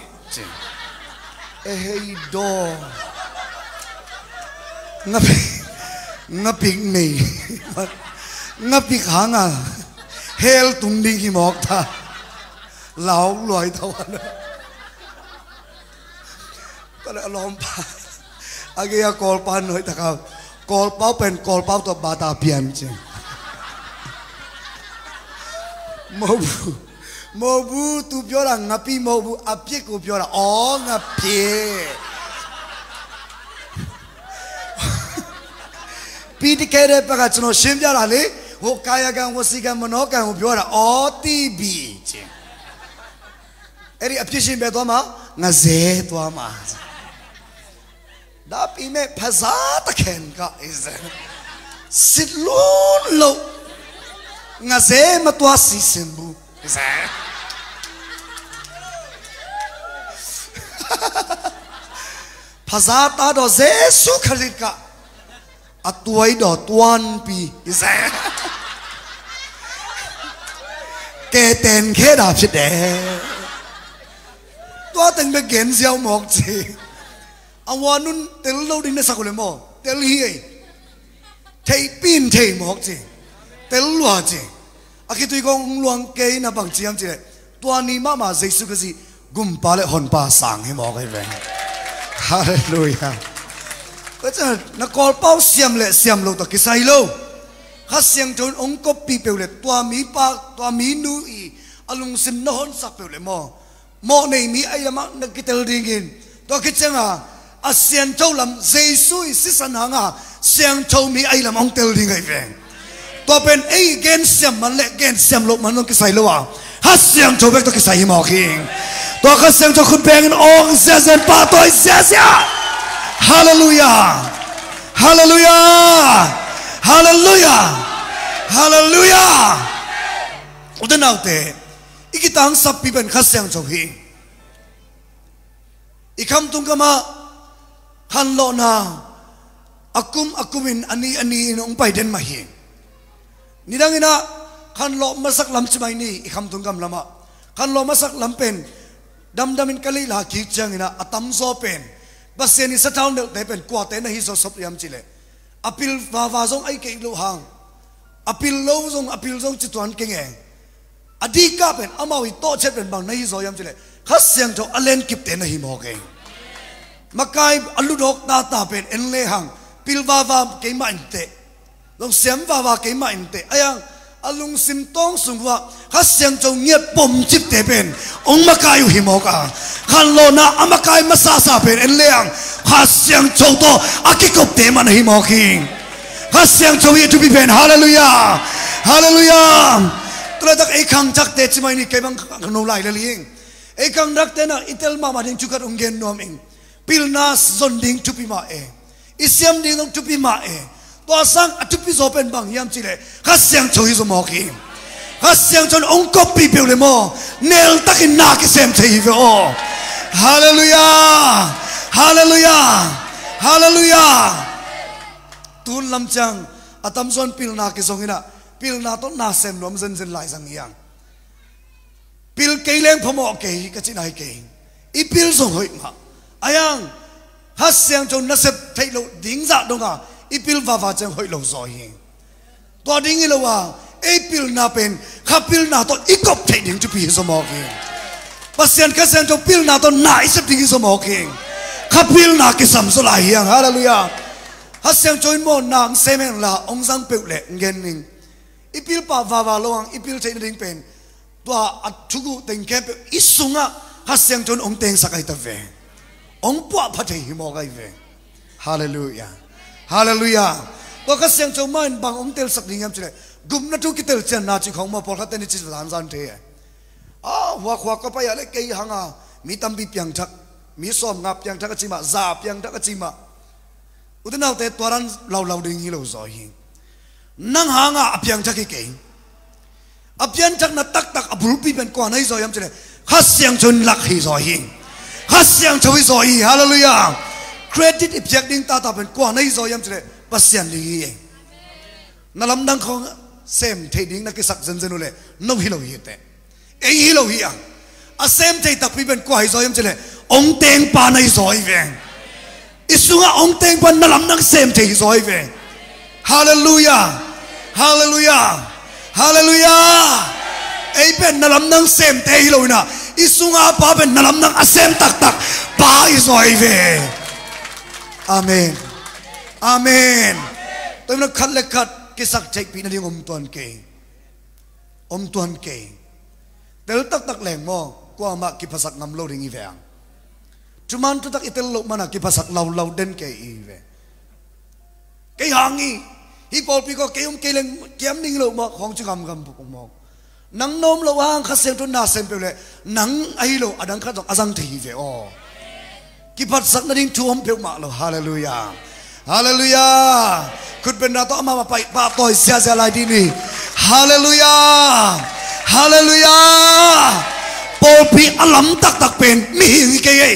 hey do ngapi ngapi này ngapi khang à. Hell tung đi khi mọc ta lão loài thâu anh ta lại lom pa Agia kolpa noi taka kolpa pen kolpa to bata piam chen. Mobu mobu tu ပြောတာငါပြီမဟုတ်ဘူးအပြစ်ကိုပြောတာအော်ငါပြစ်ပြီးတကယ်တဲ့ဘက်ကကျွန်တော်ရှင်းပြတာလေဟိုကာယကံဝစီကံမနောကံကိုပြောတာအော်တိပီချင်းအဲ့ဒီအပြစ်ရှင်ပဲသွားမှာငါဇဲသွားမှာ đã bị mẹ phá giá ta khen cả xịt luôn lâu ngà dễ mà tua xì xem bu [LAUGHS] phá giá ta đó dễ su khali cả à tuổi đó tuan pi kê tên khế đạp chết đẻ tua từng bị kiến gieo một gì awanun tel lo ding na sakule mo, tel hi ai. Thei pin thei mok chi, tel lua chi. Aki tui gong luang ke na bang chiam chi tua ni ma ma jesu ka si, gum pa le hon pa sang hi mo kai ve. Hallelujah. Bây cha, na kol pau siam le, siam lo ta ki sai lo. Ha siang thon ong ko pi pe le, tua mi pa, tua mi nu i, alung sim no hon sắc pe le mo. Mo nei mi ai ma na ki tel ding in. To ki à a sian thâu lam Jesus si san hanga siang thâu mi ai lam ong tel ding ai ve to pen ai gen siam man le gen siam lo man ki sai lo wa ha siang thâu bek to ki sai mo king to ka siang thâu khun peng ong sia sia pa to sia sia hallelujah hallelujah hallelujah hallelujah udan autte ikitang sap pi ben khasyang thâu hi ikam tung kama han lo na. Akum, akumin, ani ani nong pai den ma hi. Ni ina khan lo masak lam chimai ni ikham kham tung gam lama. Khan lo masak lam pen, dam dam in kali la ki chang ina, atam zo pen. Basen ni sataun de te pen, kwa te na hi so sop yam chile apil va va zong ai ke lo hang. Apil lo zong, apil zong chi tuan ke nge adika pen amawi to chet pen bang na hi zo yam chile khas siang cho alen kip te na hi mo ke makai aludok ta ta pen en le hang pilwa wa ke ma inte long sem wa wa ke ma inte ayang, alung sim tong sung wa ha siang chong nge pom chip te pen. Ong makai hi mo ka. Khan lo na amakai ma sa sa pen en le hang. Ha siang chong to akikop te man hi mo king ha siang chong ye to be pen. Hallelujah. Hallelujah. Tra tak ei khang chak te chimai ni ke bang no lai la ling ei khang rak te na itel ma ma ding chukat ungen nom ing pilnas zonding zon ding tu pi ma e. Isiam ding tu pi ma e. To sang atu pi zo pen bang yam chile kha siang choi zo mo ki. Kha siang chon ong ko pi pe le mo. Nel takin na ki sem chei ve o. Hallelujah! Hallelujah! Hallelujah! Tun lam chang atam zon pilna ki zong ina pilna to na sem nom zen zen lai sang yang pil ke leng phomo ke ka chin ai ke i pil zong hoi ma ayang hát sang cho nó sẽ thấy lộ đính dạ đông à ipil và va va chang lộ lo zo hi. To ding i lo wa na pen khapil na to ikop thấy đính ding chu pi so mo ke pasian ka cho pil na to na i đính ding so mo ke na cái sầm số lai hiang hallelujah. Hát sang cho mo nang xem là ông sang biểu lệ nghen mình ipil pa va va loang ipil thấy đính pen. Tua athugu teng sang isunga ông chon ong teng sakai ta องปวพัดหิมอไกเวฮาเลลูยาฮาเลลูยาก็เสียงชาวบ้านบางองเตลสักนิยามเลยกุมนัทุกิเตลเจนนาจิของมาพอลขัดเตนิจิสานสันเทอ้าวหัวขวาก็ไปอะไรเกี่ยหังามีตั้มบีเพียงทักมีซ้อมงับเพียงทักกจิมาซาเพียงทักกจิมาอุตนาเตตัวรันเราเราดึงฮิโลซอยิงนั่งหางอะเพียงทักกเก่งอเพียงทักนัดตักตักอบุรุปีเป็นก่อนให้ซอยยามเลยข้าเสียงชนลักฮีซอยิง ฮัสยังชวิโซอีฮาเลลูยาเครดิตอิบเจกดิ้งตาตาเป็นกว่าในโซยัมเจเลปัสยันลีเองนั่นลำดังของเซมเทดิ้งนักกิสักเซนเจนุเลนกฮิโลฮีเตเอฮิโลฮีอะอาเซมเจตักพิเป็นกว่าในโซยัมเจเลองเตงปานในโซยเวงอิสุงะองเตงปานนั่นลำดังเซมเจฮิโซยเวงฮาเลลูยาฮาเลลูยาฮาเลลูยา Ay ben nalam nang sem te hilaw na. Isunga pa ben nalam nang asem tak tak. Pa isoy ve. Amen. Amen. Tôi nói khát lệ khát cái sắc chạy bị nó đi Om tuần kề. Ôm tuần kề. Tel tắc tắc leng mo. Qua mà cái sắc ngam lâu ringi về. Cuman tu tak itel lo mana cái pasak lau lau den kề i về. Hangi hi pol pi ko keum keleng kiam ning lo ma khong chu gam gam bu mo นังนมละว่างข้าเสียงตุนนาเสียมเปลเลยนังไอโลอดังข้าต้องอาจังทีเวอกิบัดสักนัดิงทวมเปลมาโลฮาเลลูยาฮาเลลูยาคุณเป็นนาต้องมาไปปาต่อยเสียเสียลายดีนี่ฮาเลลูยาฮาเลลูยาปอพีอัลัมตักตักเป็นมีหิงเกย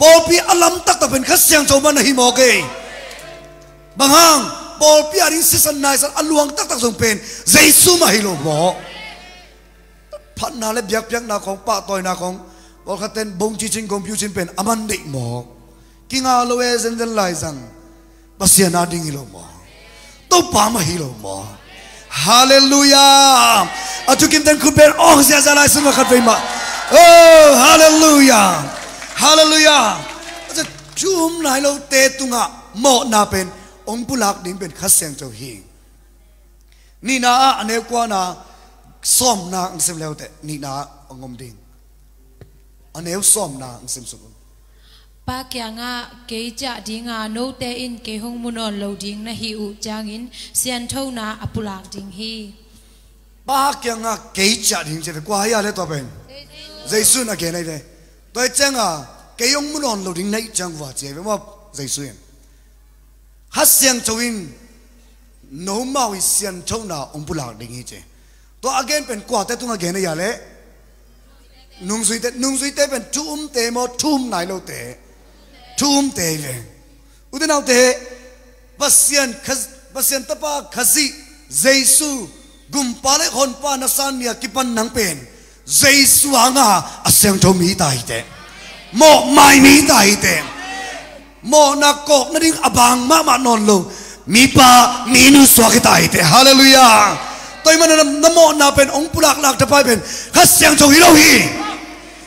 ปอพีอัลัมตักตักเป็นข้าเสียงโจมันหิมอเกยบางฮางปอพีอาริสิสันนายสันอลวงตักตักทรงเป็นเจสุมาฮิโลบอก phat na le biếc biak na kong pa toy na kong khát tên bông chi chin công piu chin pen, aman dei mo. Ngà lo e zen zen lai sang pasia na ding hilo mo. To pa ma hilo mò hallelujah! Atu kim den kuber oh sia sia lai sung khát về mà. oh hallelujah! Hallelujah! Ở chú hôm nay lâu tê tung ạ. mo na pen ông bulak ding khát khaseng châu hi. Nina anh em qua na som na ang sim leo te ni na ongom ding. Ane som na ang sim sukun.
Pa kya nga ke cha ding nga no te in ke hong mun on lo ding na hi u chang in sian thau na apulak ding hi.
Pa kya nga ke cha ding che kwa ya le to ben jesu na ke nai de toi chang a ke yong mun on lo ding nai chang wa che mo jesu yen. Hát xiang châu in nấu màu xiang châu na ตัวอาเกนเป็นกว่าแต่ตุงอาเกนเนี่ยแล
นุ่
งสุยเตนุ่งสุยเตเป็นทุ่มเตโมทุ่มไหนเราเตทุ่มเตเลยอุตนาเตบัสเซียนขัสบัสเซียนตะปาขัสิเจสุกุมปาเลคนปานาซานเนียกิปันนังเป็นเจสุอ่างาอาเซียงทมีตายเตโมไม่มีตายเตโมนักกอนั่นเองอบังมามานนลงมีปามีนุสวากิตายเตฮาเลลูยา toy man nam namo na pen ong pulak lak da pai pen. Kha siang chong hirohi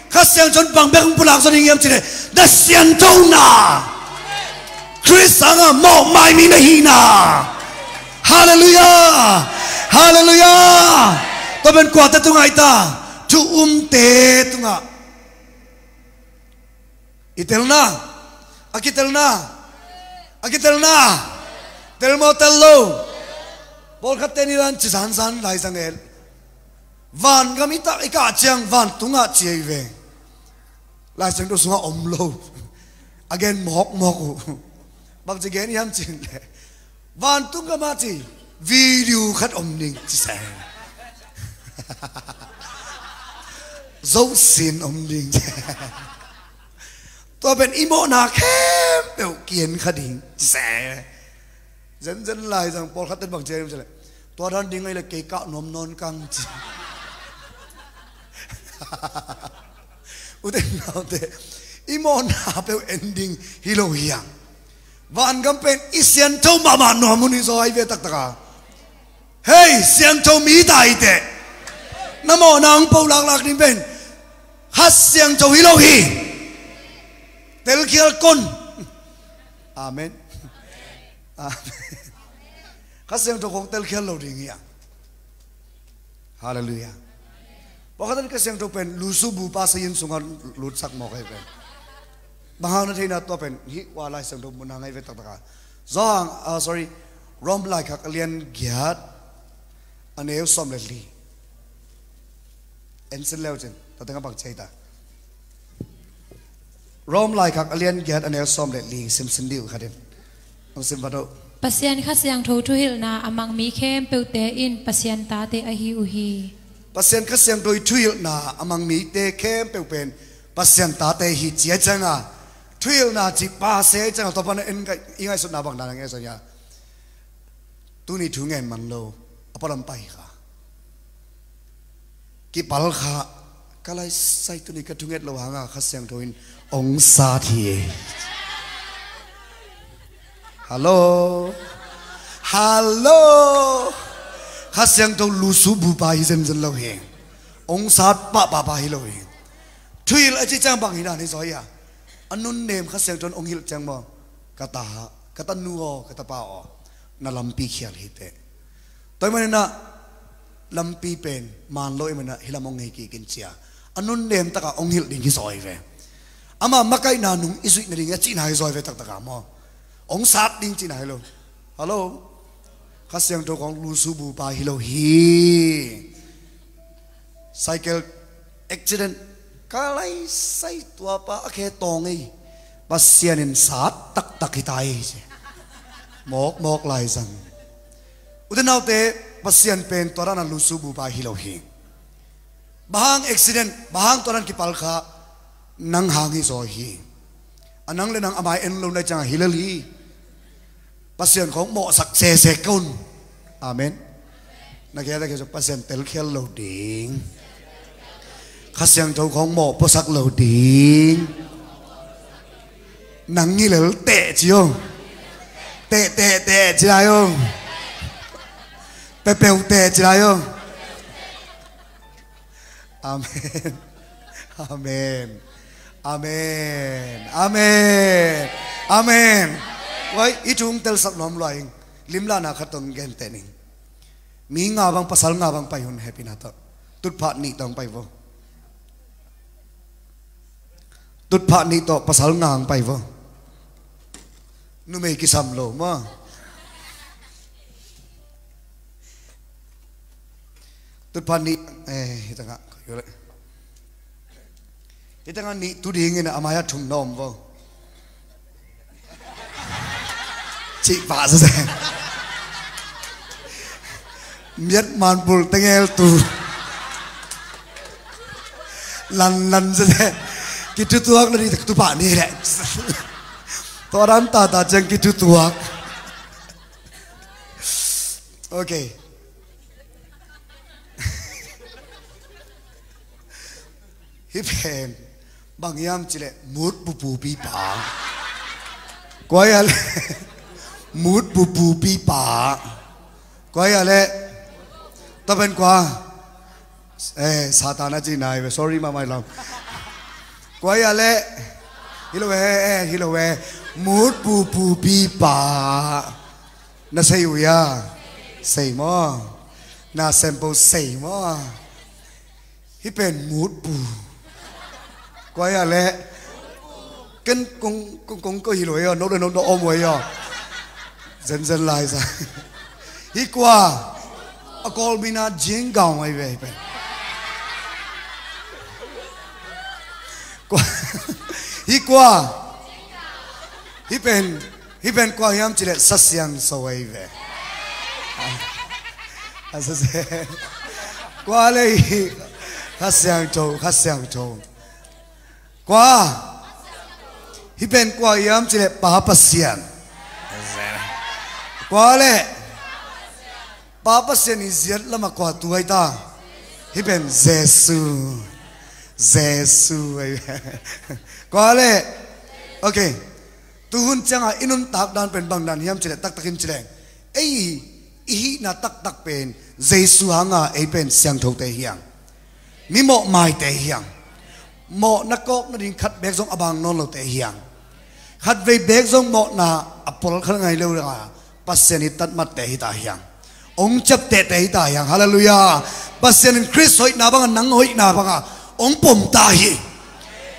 kha siang chon bang bek ong pulak zoni yam chire da siang chong na. Chris sang a mo mai mi na hi na. Hallelujah. Hallelujah. To ben kwa ta tung ai ta tu um te tung a itel na. Akitel na. Akitel na telmo tello ปอลขัดเตนิรันจิสันสันไลสังเอลวันก็มีตาอีกาเจียงวันตุงอาเจียเวงไลสังตุสุงอมโล again หมอกหมอกบางจะเกนยามจริงเลยวันตุงก็มาจีวิดีโอขัดอมนิ่งจิแสง dấu xin ông đình tôi bên imo na khem biểu kiến khá đình sẽ dẫn dẫn lại rằng Paul khát tên bằng chơi em sẽ lại ตัวดันดิ้งไงเลยเกี่ยกะนมนอนกังจีอุตนาเตอีมอนหาเปลเอนดิ้งฮิโลฮิยังวันกําเป็นอีเซียนทมามานอมุนิโซไอเวตักตะกาเฮ้ยเซียนทมีตายเตนโมนางปูหลักหลักนี่เป็นฮัสเซียงทฮิโลฮีเตลเคียลกุนอาเมนอาเมน เขาเสียงถูกของเตลเคลเราดิ่งียฮาเลลูยาบอกท่านก็เสียงถูกเป็นลูซูบูปาสยินสุงหลุดสักหมอกให้เป็นมหานาทีนาตัวเป็นฮิวาลายเสียงถูกมุนางไห้เป็นตักตะการจางอ่า sorry รอมลค์ขักเลียนเกียรติอันเอวสมเลลีเอ็นเซนเลวจินแต่ตั้งบังใจตารอมลค์ขักเลียนเกียรติอันเอวสมเลลีซิมซินดิวขัดเด่น้องซิมบัตโต
pasian kha siang tho thu hil na amang mi khem peute in pasian ta te a hi u hi
pasian kha siang doi thuil na amang mi te khem pe pen pasian ta te hi chia changa. Thuil na chi pa se changa, to pan en kai ingai so na bang na nge so ya. Tu ni thu ngen man lo, apalam pai kha. Ki pal kha, kalai sai tu ni ka thunget lo hanga kha siang thoin ong sa thi hello hello kha siang to lu su bu pa hi zen zen lo he ong sa pa pa pa hi lo he Thuy la chi chang bang hi na ni so ya anun nem kha siang ton ong hil chang mo kata kata nu ho kata pa o na lampi khial hi te toy man na lampi pen man hi man hilamong ngai ki kin chia anun nem taka ong hil ding hi soi ve ama makai na nung isui na ringa chin hai zoi ve tak taka mo ông sát đinh chỉ này luôn. Hello. Khasyang tôi con lu su bu pa hello hi. Cycle accident. Kalai sai tua pa akhe tong sát tắc tắc sat tak tak hitai mok mok lai sang udanau te pasien pen torana lu su bu pa hello hi. Bahang accident bahang toran kipal ka nang hangi zo hi. Anang le nang amai en lo na chang hilali pasien khong mo sak se se kun amen na kaya da ke pasien tel khel lo ding khasiang thâu khong mo po sak lo ding nang ngi lel te chi yo te te te chi la yo pe pe te chi la yo Amen. Amen. Amen. Amen. Amen. Wai itung tel sak nom loing limla na khatong gen tening. Mi nga bang pasal nga bang payun happy na to. Tut phat ni tong pai vo. Tut phat ni to pasal nga ang pai vo. Nu me kisam lo ma. Tut phat ni eh itanga yole ita nga ni tu ding ina amaya thum nom vo Cik Pak Miat manpul tengel tu. Lan lan sesen. Kidu tuak dari pak nih rek. Toran tajeng jeng kidu tuak. Oke. Hipen. Bang Yam cile mut bubu pipa. Kuaya. မူဒဘူဘူပီပါကွာရလဲတပန်ကွာအဲစာတာနာကြည့်နိုင်ပဲ sorry မမလောင်းကွာရလဲဟီလိုပဲဟီလိုပဲမူဒဘူဘူပီပါနစေယူရစိတ်မောနာစံပုစိတ်မောဟိပန်မူဒဘူကွာရလဲကန်ကုံကုံကုံကိုဟီလိုရနော်နော်နော်အမွေရ dân dân lại ra hi qua a call me na jing gao ai về pe qua hi qua hi pen hi pen qua yam chile sasyang so ai về asa se qua le hasyang to hasyang to qua hi pen qua yam chile pa pa siang le pa pasyan iziat lama qua tuai ta hi pen jesu Giêsu ấy có lẽ ok tu hun chăng à inun tak dan pen bang dan hiam chile tak takin chile ei i na tak tak pen Giêsu hanga ei pen siang thâu te hiang mi mo mai te hiang mo na kok na din khat bek zong abang non lo te hiang khat ve bek zong mo na apol khal ngai lo ra paseni tat mat te hi ta hiang ong chap te te hi ta hiang hallelujah pasien Christ hoi na bang nang hoi na bang ông pom ta hi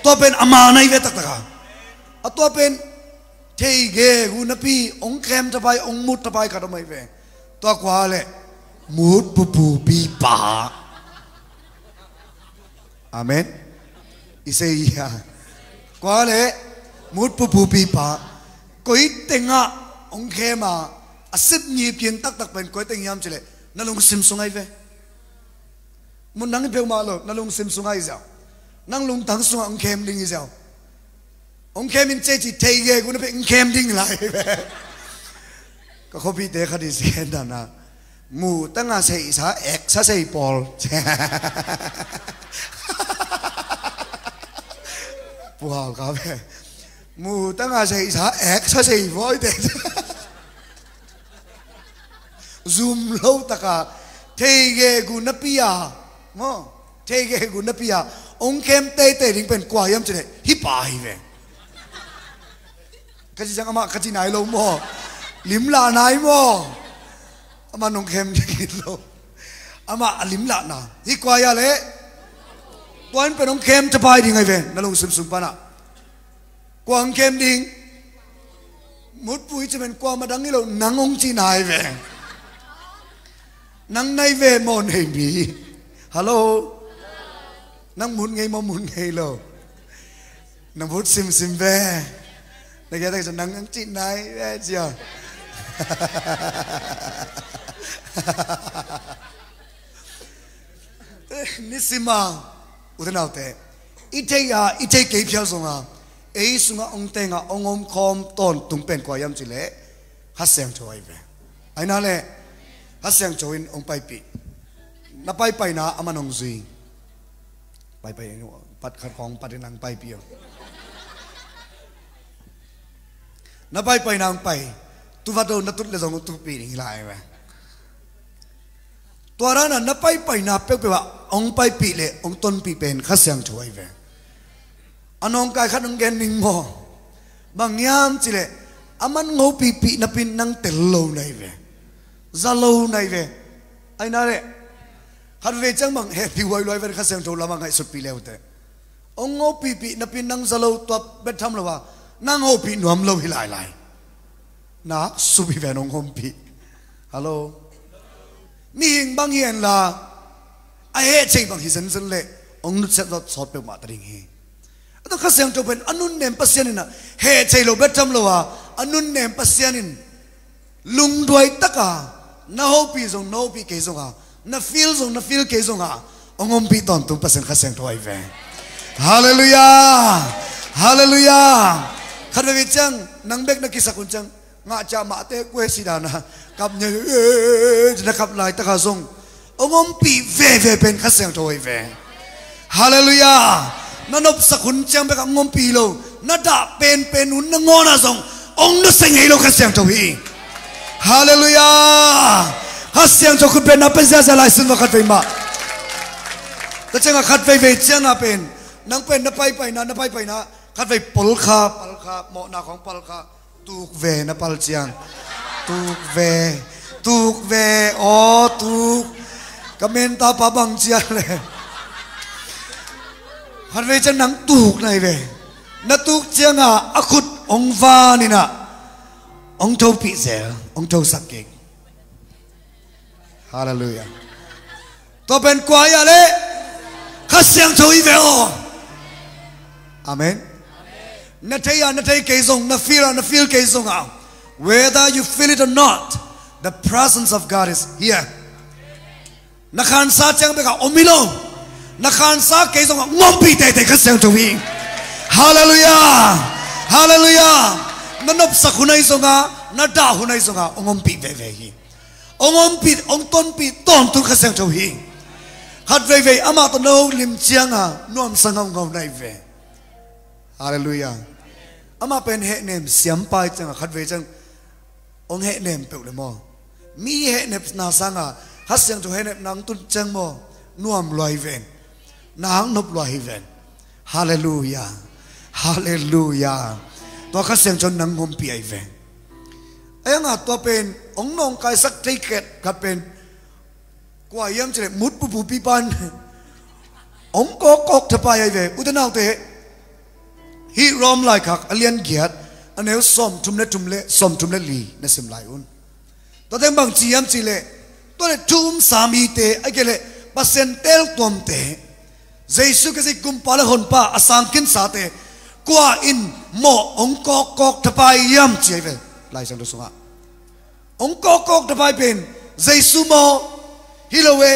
to pen ama nai ve tak taka a to pen thei ge gu na pi ông kem ta pai ông mut ta pai ka mai ve to kwa le mut pu pu pi pa amen isaiah kwa le mut pu pu pi pa koi tenga ông kem à asip nhịp pian tak tak pen koi teng yam chile na lung sim sungai ve mun nang pe ma lo na lung sim sungai zao nang lung tang sung ang kem ding zao ong kem in che chi thei ge ku na pe ong kem ding lai ve ka khopi te kha di sen da na mu ta nga sei sa ek sa sei pol pu hao ka be mu ta nga sei sa ek sa sei voi te [LAUGHS] zoom lâu ta ka thei ge gu na mo thế cái gu ông kem tê tê ring pen qua yam chene hi pa hi ve cái gì chẳng ama cái gì nai lâu mo lim la nai mo ama nong kem gì lâu. Ama lim la na hi qua ya le tuan pen ông kem chụp pai ding ai ve na long sum sum pa na quang kem ding một bụi chỉ mình qua mà đăng cái lâu, nắng ông chi nai về. nang nay về mòn hình bì hello nang muốn ngay mà muốn ngay lâu nang phút sim sim về này cái thằng nang chị này về chưa nisima udenau te ite ya ite ke phya zonga ei sunga ongte nga ongom khom ton tumpen ko yam chile hasem thoi ve aina le asyang sang ong pai pi na pai pai na amanong zui. Pai pai no pat khat khong patin nang pai pi na pai pai nang pai tu va do na tut le zong tu pi ni lai ba eh, eh. tua ra na na pai pai na pe pe ba ong pai pi le ong ton pi pen kha sang choi ve eh, anong kai khat ong gen ning mo? Bang yam chile aman ngau pi pi na pin nang tel lo nai ve za lo nai ve ai na le har ve chang mang happy wai loi ver khasem tho lama ngai sut pi le te ong ngo pi pi na pin nang zalo to bet tham lo wa nang ho pi nuam lo hi lai lai na su bi ve nong hom pi hello mi hing bang hian la a he chei bang hi sen sen le ong nu set dot sot pe ma tring hi ato khasem tho pen anun nem pasien na he chei lo bet tham lo wa anun nem pasianin lung duai taka na hope zong no pi ke zong ha na feel zong na feel ke zong ha ongom pi ton tum pasen khasen thoi ve hallelujah hallelujah khát về chăng nắng bếc nó kisa kun chăng ngạ cha mạ tê quê si đà na cặp nhớ nó cặp lại ta khá dùng ông ông bị về về bên khát sang thôi về hallelujah nó nộp sắc hun chăng bếc ông ông bị lâu nó đã bên bên hun nó ngon à dùng ông nó sang ấy lâu khát sang thôi ฮาเลลูยาฮัสเซียงจะคุณเป็นนับเป็นเสียสลายสุนทรขัดไปมาแต่เจ้าขัดไปเวทเจ้านับเป็นนังเป็นนับไปไปนะนับไปไปนะขัดไปปลคาปลคาเหมาะนาของปลคาตุกเวนับปลเจียงตุกเวตุกเวอ๋อตุกกเมนตาปาบังเจียงเลยขัดไปจะนังตุกในเวนัตุกเจียงอะอคุดองฟานี่นะองเทปีเสีย ong thâu sak kek Hallelujah. To ben kwa ya le. Kha siang cho i ve o. amen na thấy à na thấy cái dòng na feel à na feel cái dòng à whether you feel it or not the presence of God is here na khan sa chang be ka omilo na khan sa cái dòng à ngom pi te te ka sang to hi hallelujah hallelujah na nop sa khunai dòng à นาดาหุนไอสงาองมปีเวเวฮีองมปีองต้นปีต้นตุนขเสียงเจ้าฮีฮัดเวเวอมาตโนลิมเจียงฮะนวมสังงเงาในเวฮาเลลูยาอมาเป็นเหตเนมเสียมไปจังฮัดเวจังองเหตเนมเปิดเลยมอมีเหตเนมนาสังฮะฮัดเสียงเจ้าเหตเนมนางตุนจังมอนวมลอยเวนนางนบลอยเวนฮาเลลูยาฮาเลลูยาตัวข้าเสียงจนนังงมปีไอเวน ไอ้ยังอาตัวเป็นองนองกายสักใจเกตกับเป็นกว่ายังจะมุดปูปูปีปันองกอกอกจะไปไอ้เวอุตนาเตะฮีรอมลายขักอเลียนเกียรติอันเอวสมทุมเลทุมเลสมทุมเลลีนนสิมลายอุนตอนเต็มบางจียมจีเลตัวเลทุมสามีเตะไอ้เกลเปอร์เซนเตลตัวมเตะเจสุกสิกุมพาลหนป้าอสังกินสาเตะกว่าอินโมองกอกอกจะไปยามจีเว lai sang do sunga ong kok kok thapai pen jesu mo hilowe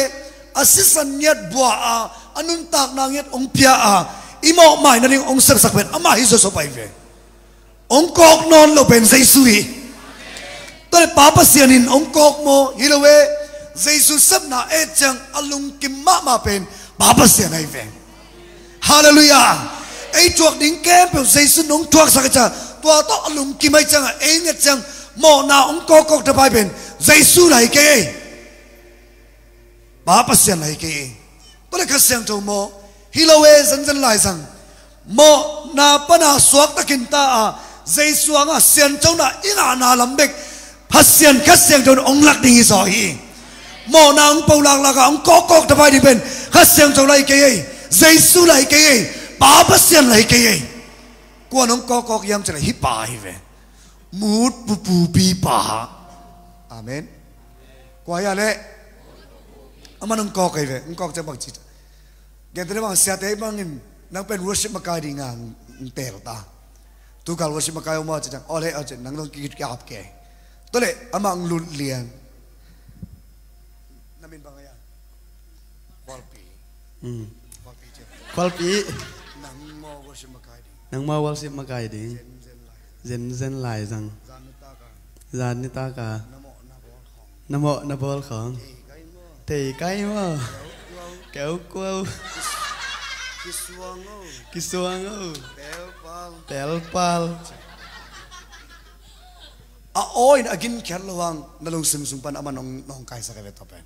asisan nyat bua a anun tak nang yat ong pia a. Imo mai na ring ong sak sak pen ama hi so so pai ve ông cọc non lo ben giêsu hi tôi papa sianin ông cọc mo hilowe giêsu sắp na e chang alung kim ma ma pen papa sian ai ve hallelujah. Ấy chuột đỉnh kem biểu giêsu nong thuốc sa cha tua to alung kim ai chang e nge chang. Mo na ông ko ko ta bai pen. Giêsu lại cái papa e. sen lại cái tôi e. cái sang to mo hilowe dân dân lai sang mo na pana suak takin ta à ta xuống à xiên sen là ít à na lắm bịch phát xiên cắt xiên trong ông lạc đi rồi hi mò na ông bầu lạc lạc ông có có tập bài đi bên cắt xiên trong lại cái lai ke e. ba pa sen lai ke kwa nong kok kok yam cera hipa mut amen. Kwa ya le ama nong kok kai nong kok cera bang chit gendere bang bang nang pen worship makai di ngang ter ta tu kal worship makai oma cera ole ole nang nong kikit kahap tole ama ang lun lian namin bang ya kalpi.
Kolpi. nang mawal sip makai ding zen zen lai zang zan ni ta ka namo na bol khong thì cái mà kéo quâu
kisuango
kisuango
pelpal
pelpal
a oin agin kerlawang nalung simsumpan ama nong nong kai sa kavet topen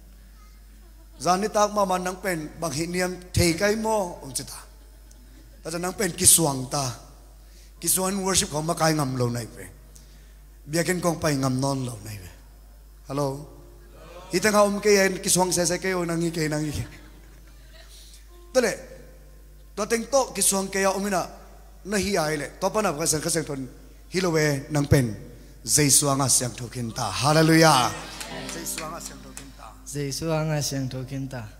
zanitag mama nang pen bang hiniam thei kai mo umchita แต่จะนั่งเป็นกิสวงตากิสวงวอร์ชิปของมาไกงำเราในเปเบียกินกองไปงำนอนเราในเปฮัลโหลอีตั้งเอาอมเกียนกิสวงเซเซเกียนังอีเกียนังอีเกีตเล่ตัวเต็งโตกิสวงเกียอมินะนั่ฮีไอเล่ตัวปนับกันเซนกันเซนทนฮิโลเวนังเป็นเจสวงอาเซียงทุกินตาฮาเลลูยาเจสวงอาเซียงทุกินตา
เจสวงอาเซียงทุกินตา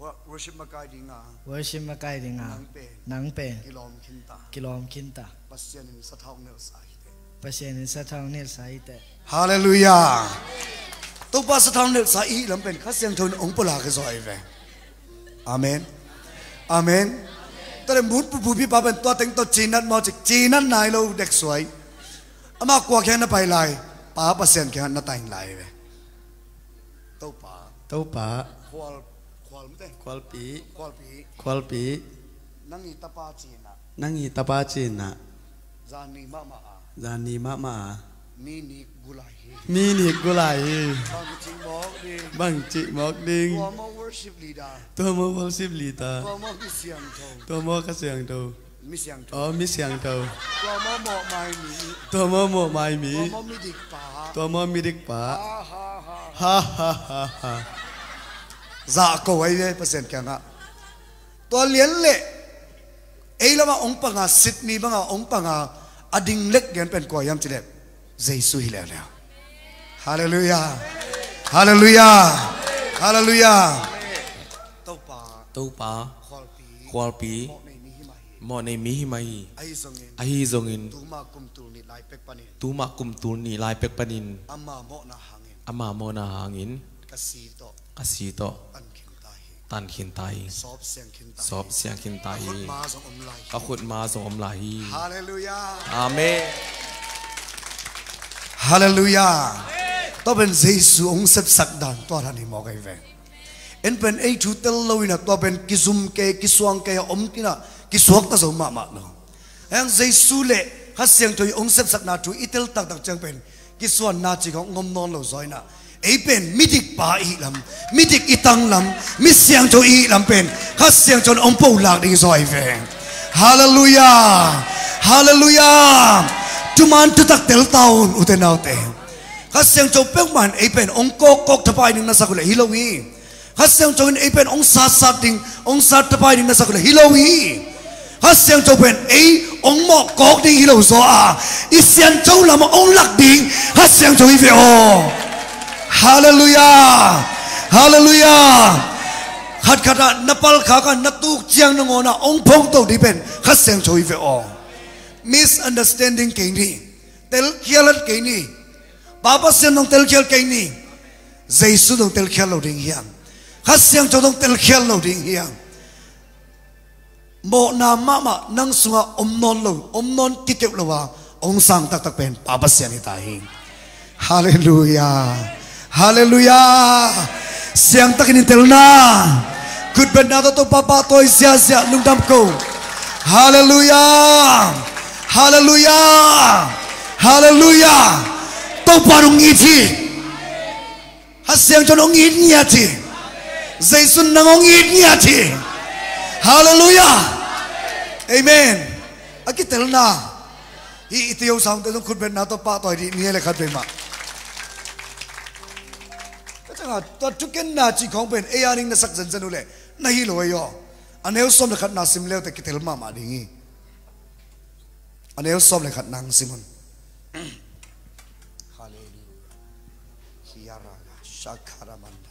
worship makaidinga
worship makaidinga nangpe
kilom kinta
kilom kinta
pasien in sathau ne sahite
pasien in sathau ne sahite
hallelujah to pa sathau ne sahi lampen khasian thon ong pula ke so ai ve amen amen tare mut pu pu bi pa ben to teng to chinat mo chik chinat nai lo dek swai ama kwa khen na pai lai pa pasien khen na tain lai ve to pa
to pa
kolm teh
kolpi
kolpi
kolpi
nangi tapa cina
nangi tapa cina
zani mama
zani mama
minik gulahi
minik gulahi bang
cik mok ding
bang cik mok ding tua
mo worship leader
tua mo worship leader
tua mo kasiang tau
tua mo kasiang tau
มิเสียงโตอ๋อ
มิเสียงโต
ตัวมอหมอไม้มี
ตัวมอหมอไม้มีตั
วมอมิดิกป่าต
ัวมอมิดิกป่า
ฮ
่าฮ่าฮ่าฮ่าฮ่า
za ko ai ve percent kya nga to lian le ei lama ong pa nga sydney ba nga ong pa nga ading lek gen pen ko yam chile jesu hi le le hallelujah hallelujah hallelujah to pa
tu pa
khol pi
kwal pi
mo nei ni hi mai
mo nei mi hi mai
ai zongin a hi
zongin
tuma kum tu ni lai pek panin
tu ma kum tur ni lai pek panin
ama mo na hangin
ama mo na hangin
kasi to
a si to
an khin ta hi
tan khin tai
sop
siang khin tai khut
ma zong om lai a
khut ma zong om lai
hallelujah.
Amen.
Hallelujah. To ben jesu ong sep sak dan to ran ni mo kai ve en pen ei thu tel lo ina to ben kizum ke kiswang ke om kina kiswak ta zo ma ma no ang jesu le ha siang to ong sep sak na tu itel tak tak chang pen kiswan na chi ngom non lo ấy bên mi dịch ba ý lắm mi dịch ít tăng lắm mi xiang cho ý lắm bên khát xiang cho ông bầu lạc đi rồi về. Hallelujah hallelujah. Chúng man tự tắc tel u tên nào tên. khát xiang cho bên man ấy bên ông cố cố thắp ai đứng nasa kule hilowi khát xiang cho ấy bên ông sát sát đứng ông sát thắp ai đứng nasa kule hilowi khát xiang cho bên ấy, ông mọ cố đi hilowi zo à. Ít xiang cho làm ông lạc đứng khát xiang cho ý về oh hallelujah. Hallelujah. Khát khát napal kha ka natuk chiang na ngona ông phong tàu đi bên, khát siang cho về o. Misunderstanding cái này tel kia lật cái ni papa sen dong tel khial ke ni jesu dong tel kia lâu ding hiang khát siang cho dong tel kia lâu ding hiang mo na ma ma nang sunga om à, non lo om non ki tep lo wa sang tak tak pen papa sen ni ta hi hallelujah. Haleluya. Siang tak ini telna. Good benda tu papa toi sia sia lung. Haleluya. Haleluya. Haleluya. Tu parung iji. Hasiang jono ongin nyati. Zaisun nang ongin nyati. Haleluya. Amen. Aki telna. I itu yang tu khutben kurban to di ni le bima. Ka changa to tuken na chi khong ben e aring na sak jan jan ule na hi lo yo. Anel som le khat na sim le te kitel ma ma dingi anel som le khat nang simon hallelujah. Hiara shakara manda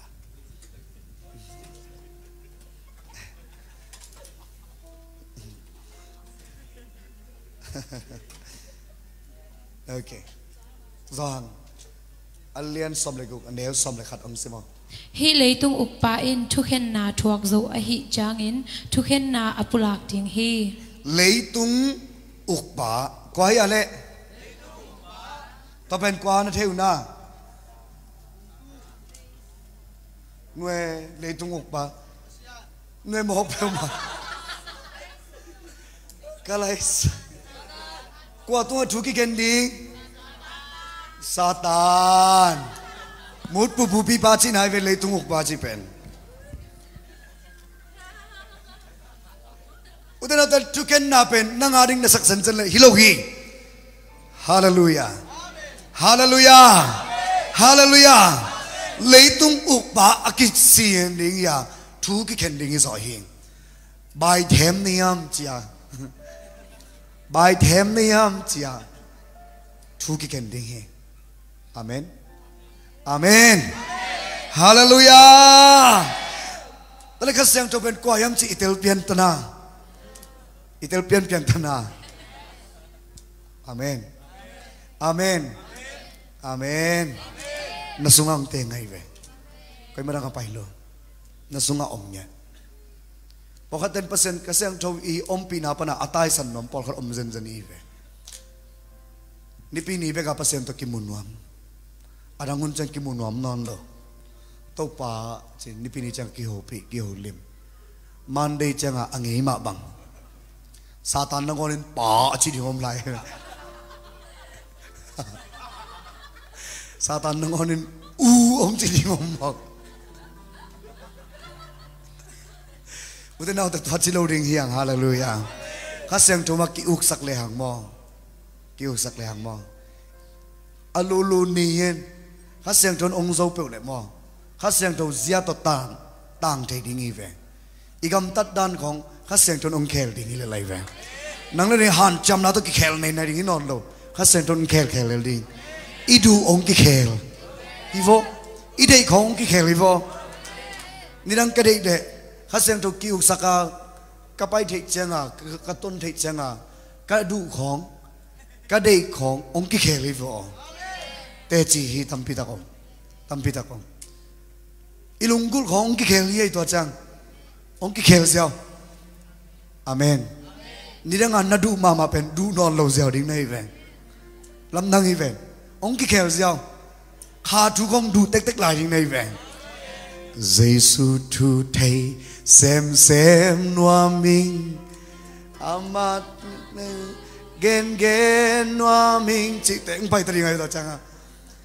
[COUGHS] okay zong alien som le guk anel som le khat om simon
hi leitung ukpa in thukhen na thuak zo a hi changin thukhen na apulak ding hi
leitung ukpa kwai ale ta ben kwa na theu na ngue leitung ukpa ngue mo pe ma kalai kwa tu thu ki ken ding ซาตานมุดปูปูปีปาจินายเวเลยตุงอุกปาจิเป็นอุตนัตัลทุกันนาเป็นนังอาริงนักสักสันสันเลยฮิโลฮีฮาเลลูยาฮาเลลูยาฮาเลลูยาเลยตุงอุกปาอกิสีนิงยาทุกิเข็นดิงอิสอหิงบายเทมเนียมจียบายเทมเนียมจียทุกิเข็นดิงเฮ Amin. Amin. Haleluya. Lekas yang cobain kuayam si itil pian tena. Itil pian pian tena. Amin. Amin. Amin. Nasungang tengay we. Kay marang kapahilo. Nasunga omnya. Pokat 10% kasi ang chow i om pinapana atay san nom polkar om zen zanive. Nipinibe ka pasento kimunwam. Arangun chan kimunwam non lo to pa che ni pini chang ki ho pi ki ho lim monday a angi ma bang satan na ngonin pa chi di hom lai satan na ngonin u om chi di hom bang Ute nào tập thoát chi lâu đình hiang, hallelujah. Khá xem cho mà ki uk sak le hang mo. Ki uk sak le hang mo. Alulu ni ข้าเสียงจนองค์เจ้าเปิดเลยมอข้าเสียงตัเสียตัวต่างต่างใจดิ่งอีเวอีกคำตัดด้านของข้าเสียงจนองค์เคลดิ่งอีเลยไรเวนั่งเรื่อหันจำนาตัวกิเคลในในดิ่งนอนโลข้าเสียงจนเคลเคลเลยดิ่งอีดูองค์กิเคลอีโวอีเด็กของกิเคลอีโวนี่ดังกระเด็กเด็กข้าเสียงตักิวสกกากระไปเทเจงากระต้นเทเจงากระดูของกระเด็กขององค์กิเคลอีโว te chi hi tampi ta kong tampi ta kong ilunggul ko ong ki khel ye to chang ong ki khel zao amen ni da nga na du ma ma pen du non lo zao ding nei ven lam nang hi ven ong ki khel zao kha thu kong du tek tek lai ding nei ven Giêsu thu thấy xem xem noa mình amat gen gen noa mình chị tệ không phải ta đi ngay đó chăng à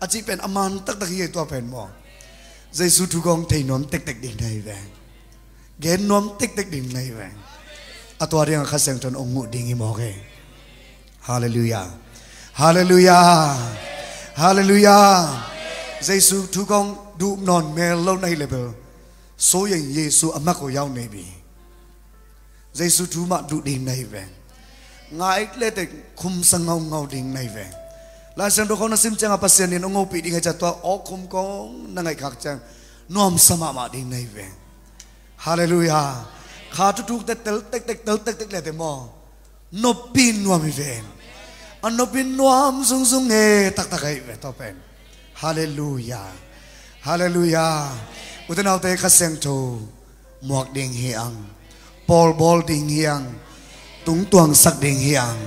à chỉ bên aman tắc tắc hiệp tua bên mò dây su thu gong thầy nón tích tích đỉnh này về ghé nón tích tích đỉnh này về à tua riêng khát sang tròn ông ngụ đỉnh mò ghé hallelujah hallelujah hallelujah dây su thu gong du non mè lâu nay là bờ số yên Giêsu âm mắc của nhau này bị Giêsu chú mạng đủ đình này về ngài lê tịch khum sang ngâu ngâu đình này về lai sang dokong sim chang apa sen in ongo pi ding cha to okum kong, na ngai khak chang. Nom sama ma ding nei ve hallelujah. Kha tu tuk te tel tek tek, tel tek tek le te mo. No pin nuam i ven an no pin nuam sung sung nge tak tak ai ve to pen hallelujah. Hallelujah. Utan au te kha seng thu muak ding hi ang. Bol bol ding hi ang. Tung tuang sak ding hi ang.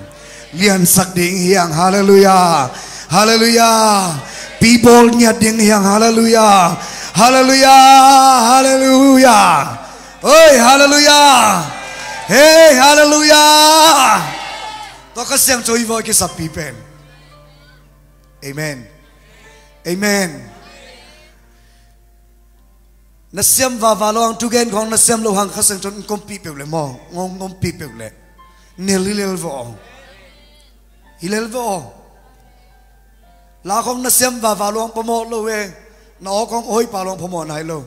Lian sak ding hiang hallelujah hallelujah people nya ding hiang hallelujah hallelujah hallelujah oi hallelujah hey hallelujah to khaseng tho i voi ke sap pi pen amen amen na siam va va long tu gen kong na siam lo hang khasang chon kom pi pe le mo ngom ngom pi pe le ne li le vo hi le vo la kong na siam va va long pomo lo we. Na o kong oi pa long pomo nai lo.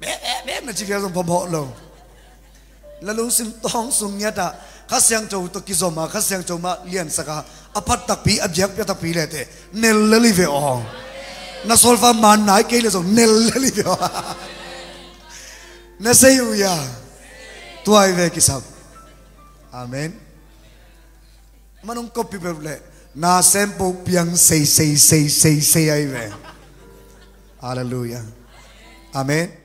Be be be na chi fia song pomo lo. La lu sim tong sung nya ta. Khasang chou to ki zoma khasang chou ma lian saka apat tak pi abjek pe tak pi le te. Nel le li ve o. Na solfa man nai ke le zo. Nel le li ve o. Na say uya tuai ve ki sab amen. Manong copy pe le na sempo piang say say say say say ai ve eh. hallelujah. Amen